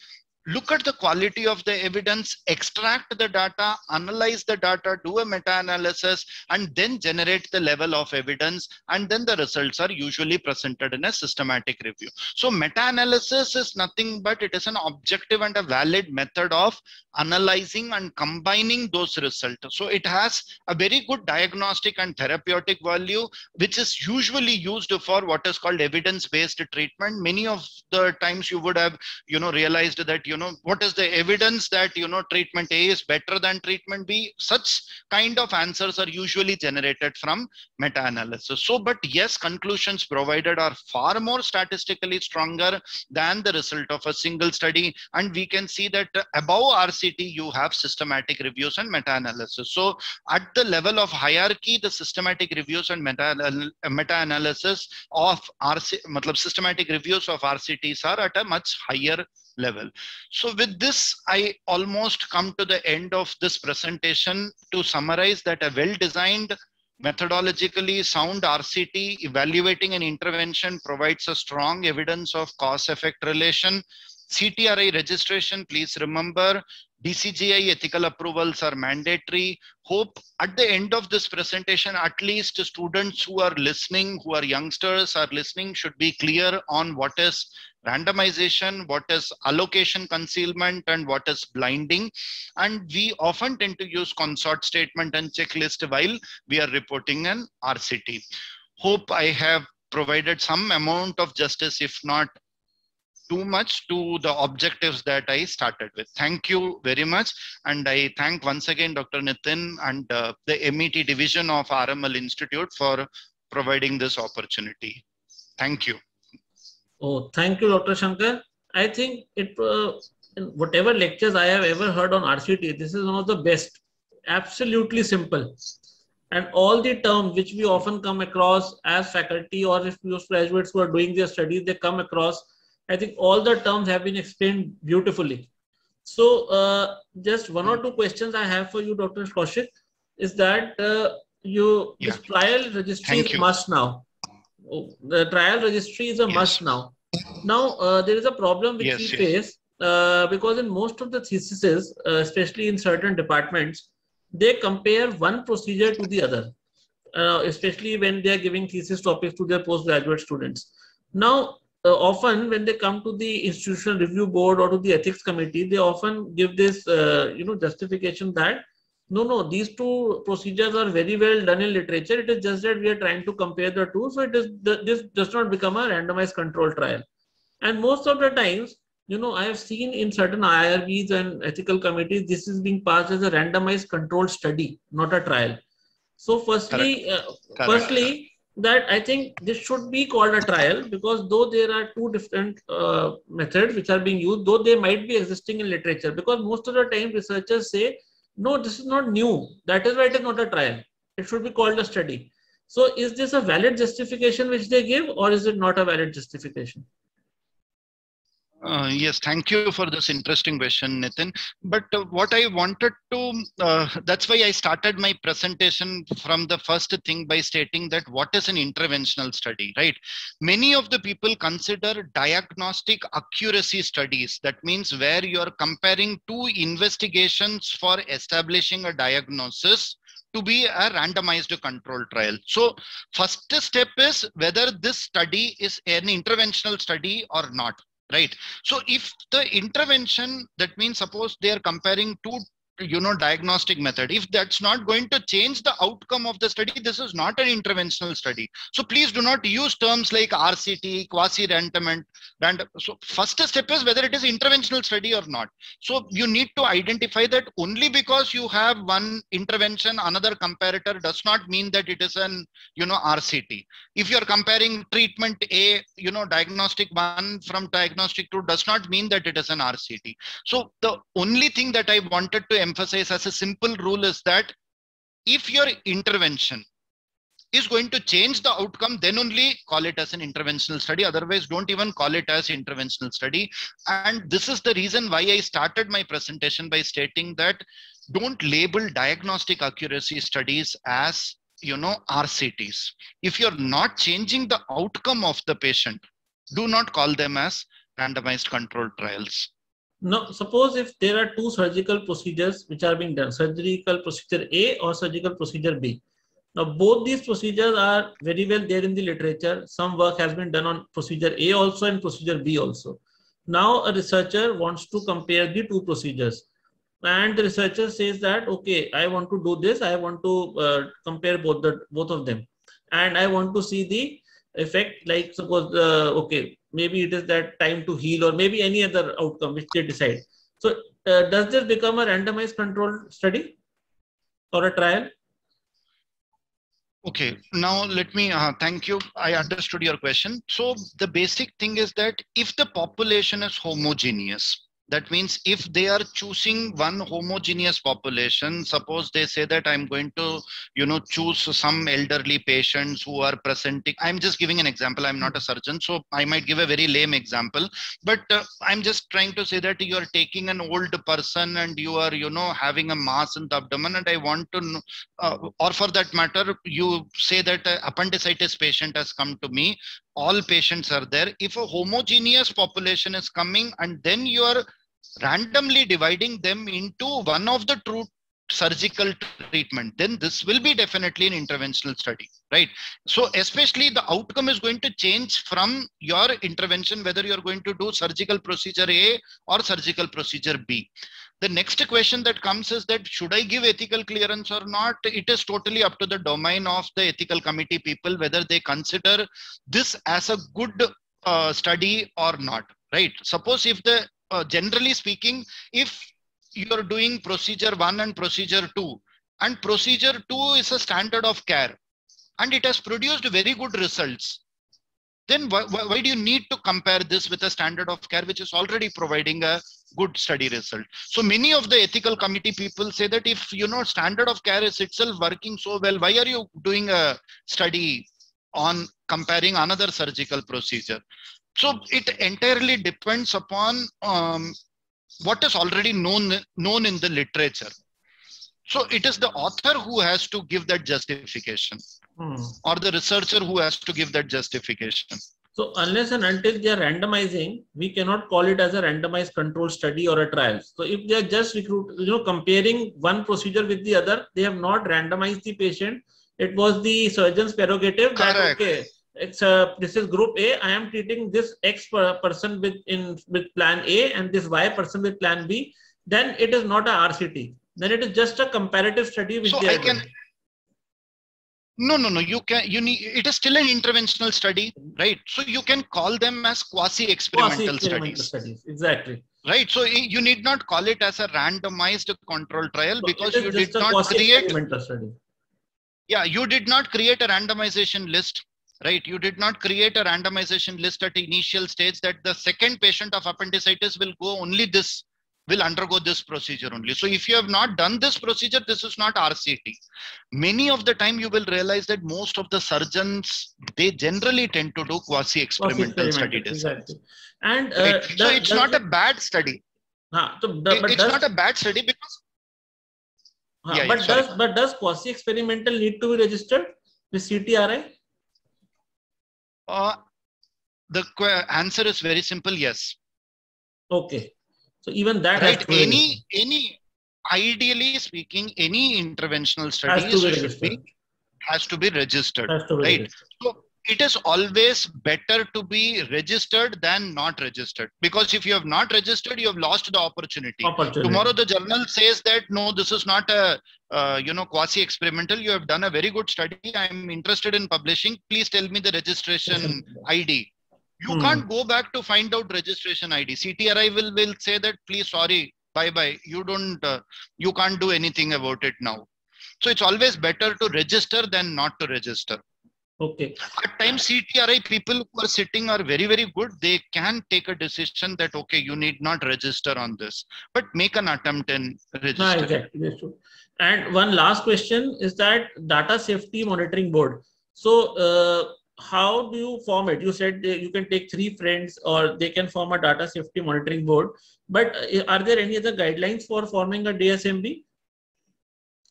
look at the quality of the evidence, extract the data, analyze the data, do a meta-analysis, and then generate the level of evidence. And then the results are usually presented in a systematic review. So meta-analysis is nothing but it is an objective and a valid method of analyzing and combining those results. So it has a very good diagnostic and therapeutic value, which is usually used for what is called evidence-based treatment. Many of the times you would have, you know, realized that you you know what is the evidence that you know treatment a is better than treatment b? Such kind of answers are usually generated from meta analysis so but yes conclusions provided are far more statistically stronger than the result of a single study. And we can see that above rct you have systematic reviews and meta analysis so at the level of hierarchy the systematic reviews and meta meta analysis of rc matlab systematic reviews of rcts are at a much higher level. So with this, I almost come to the end of this presentation to summarize that a well-designed methodologically sound RCT evaluating an intervention provides a strong evidence of cause-effect relation. CTRI registration, please remember, DCGI ethical approvals are mandatory. Hope at the end of this presentation, at least students who are listening, who are youngsters are listening, should be clear on what is randomization, what is allocation concealment, and what is blinding. And we often tend to use consort statement and checklist while we are reporting an RCT. Hope I have provided some amount of justice, if not too much to the objectives that I started with. Thank you very much. And I thank once again Dr. Nitin and uh, the MET division of RML Institute for providing this opportunity. Thank you. Oh, thank you, Dr. Shankar. I think it, uh, whatever lectures I have ever heard on RCT, this is one of the best. Absolutely simple. And all the terms which we often come across as faculty or if graduates who are doing their studies, they come across, I think all the terms have been explained beautifully. So uh, just one or two questions I have for you, Dr. Kaushik, is that uh, you yeah. this trial registry is must now the trial registry is a yes. must now. Now, uh, there is a problem which yes, we yes. face uh, because in most of the theses, uh, especially in certain departments, they compare one procedure to the other, uh, especially when they are giving thesis topics to their postgraduate students. Now, uh, often when they come to the institutional review board or to the ethics committee, they often give this, uh, you know, justification that no, no, these two procedures are very well done in literature. It is just that we are trying to compare the two. So it is this does not become a randomized control trial. And most of the times, you know, I have seen in certain IRBs and ethical committees, this is being passed as a randomized controlled study, not a trial. So firstly, uh, firstly, that I think this should be called a trial because though there are two different uh, methods which are being used, though they might be existing in literature, because most of the time researchers say no, this is not new. That is why it is not a trial. It should be called a study. So is this a valid justification which they give or is it not a valid justification? Uh, yes, thank you for this interesting question, Nitin. But uh, what I wanted to, uh, that's why I started my presentation from the first thing by stating that what is an interventional study, right? Many of the people consider diagnostic accuracy studies. That means where you're comparing two investigations for establishing a diagnosis to be a randomized control trial. So first step is whether this study is an interventional study or not right. So if the intervention that means suppose they are comparing two you know diagnostic method. If that's not going to change the outcome of the study this is not an interventional study. So please do not use terms like rct quasi random. So first step is whether it is interventional study or not. So you need to identify that only because you have one intervention another comparator does not mean that it is an you know rct if you're comparing treatment a you know diagnostic one from diagnostic two does not mean that it is an rct so the only thing that i wanted to emphasize as a simple rule is that if your intervention is going to change the outcome, then only call it as an interventional study. Otherwise, don't even call it as interventional study. And this is the reason why I started my presentation by stating that don't label diagnostic accuracy studies as you know RCTs. If you're not changing the outcome of the patient, do not call them as randomized controlled trials. Now, suppose if there are two surgical procedures which are being done, surgical procedure A or surgical procedure B. Now, both these procedures are very well there in the literature. Some work has been done on procedure A also and procedure B also. Now, a researcher wants to compare the two procedures. And the researcher says that, okay, I want to do this. I want to uh, compare both the both of them. And I want to see the effect like suppose, uh, okay, maybe it is that time to heal or maybe any other outcome which they decide. So uh, does this become a randomized controlled study or a trial? Okay, now let me uh, thank you. I understood your question. So the basic thing is that if the population is homogeneous, that means if they are choosing one homogeneous population suppose they say that i'm going to you know choose some elderly patients who are presenting i'm just giving an example i'm not a surgeon so i might give a very lame example but uh, i'm just trying to say that you are taking an old person and you are you know having a mass in the abdomen and i want to know, uh, or for that matter you say that appendicitis patient has come to me all patients are there. If a homogeneous population is coming and then you are randomly dividing them into one of the true surgical treatment, then this will be definitely an interventional study, right? So especially the outcome is going to change from your intervention, whether you're going to do surgical procedure A or surgical procedure B. The next question that comes is that should I give ethical clearance or not? It is totally up to the domain of the ethical committee people whether they consider this as a good uh, study or not, right? Suppose if the uh, generally speaking, if you're doing procedure one and procedure two, and procedure two is a standard of care, and it has produced very good results, then why, why, do you need to compare this with a standard of care which is already providing a good study result so many of the ethical committee people say that if you know standard of care is itself working so well why are you doing a study on comparing another surgical procedure so it entirely depends upon um, what is already known known in the literature so it is the author who has to give that justification hmm. or the researcher who has to give that justification. So unless and until they are randomizing, we cannot call it as a randomized control study or a trial. So if they are just recruit, you know, comparing one procedure with the other, they have not randomized the patient. It was the surgeon's prerogative Correct. that okay, it's a this is group A. I am treating this X person with in with plan A and this Y person with plan B. Then it is not a RCT. Then it is just a comparative study which so they I can. No, no, no. You can. You need. It is still an interventional study, right? So you can call them as quasi-experimental studies. studies. Exactly. Right. So you need not call it as a randomized control trial so because you did not create. Study. Yeah, you did not create a randomization list right you did not create a randomization list at initial stage that the second patient of appendicitis will go only this will undergo this procedure only. So if you have not done this procedure, this is not RCT. Many of the time you will realize that most of the surgeons, they generally tend to do quasi-experimental study designs. Exactly. And uh, Right. So it's not the- a bad study. Huh, so, It- it's does, not a bad study because huh, yeah, yeah, but sorry. does but does quasi experimental need to be registered with CTRI? uh, the answer is very simple, yes. Okay. So even that right any any ideally speaking any interventional Has studies to be should registered. be has to be registered to be right. registered. so it is always better to be registered than not registered because if you have not registered you have lost the opportunity Opportunity. tomorrow the journal says that no this is not a uh, you know quasi experimental you have done a very good study i'm interested in publishing please tell me the registration id you Hmm. can't go back to find out registration id ctri will will say that please sorry bye bye you don't uh, you can't do anything about it now so it's always better to register than not to register Okay. at times ctri people who are sitting are very very good they can take a decision that okay you need not register on this but make an attempt and No, register exactly. That's true. And one last question is that data safety monitoring board. So, uh, how do you form it? You said you can take three friends or they can form a data safety monitoring board. But uh, are there any other guidelines for forming a DSMB?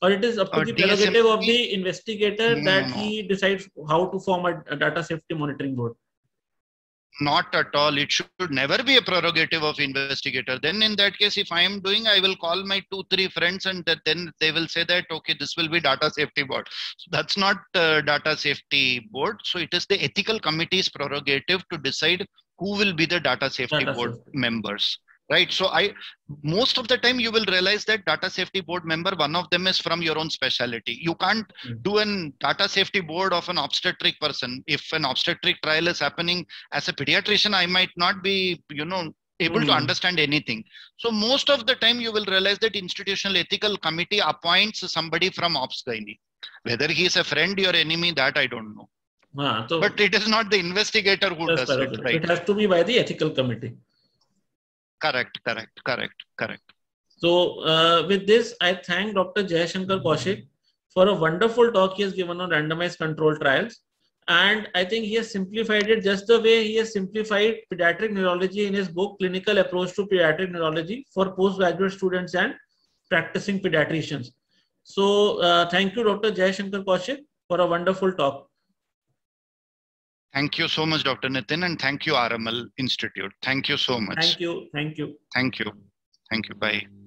Or it is up to Uh, the prerogative of the investigator that No. he decides how to form a, a data safety monitoring board? Not at all. It should never be a prerogative of investigator. Then in that case if i am doing i will call my two three friends and that then they will say that okay this will be data safety board. So that's not uh, data safety board. So it is the ethical committee's prerogative to decide who will be the data safety Data board safety. members right? So i most of the time you will realize that data safety board member one of them is from your own specialty. You can't Mm. do an data safety board of an obstetric person. If an obstetric trial is happening as a pediatrician i might not be you know able to Mm. understand anything. So most of the time you will realize that institutional ethical committee appoints somebody from obs gynae. Whether he is a friend or enemy that i don't know. Ah, so but it is not the investigator who does it right? It has to be by the ethical committee. Correct correct correct correct So uh, with this, I thank Dr. Jayashankar Kaushik for a wonderful talk he has given on randomized control trials. And I think he has simplified it just the way he has simplified pediatric neurology in his book, Clinical Approach to Pediatric Neurology for postgraduate students and practicing pediatricians. So uh, thank you, Dr. Jayashankar Kaushik, for a wonderful talk. Thank you so much dr nitin and thank you rml institute. Thank you so much. Thank you. Thank you. thank you. Thank you. Bye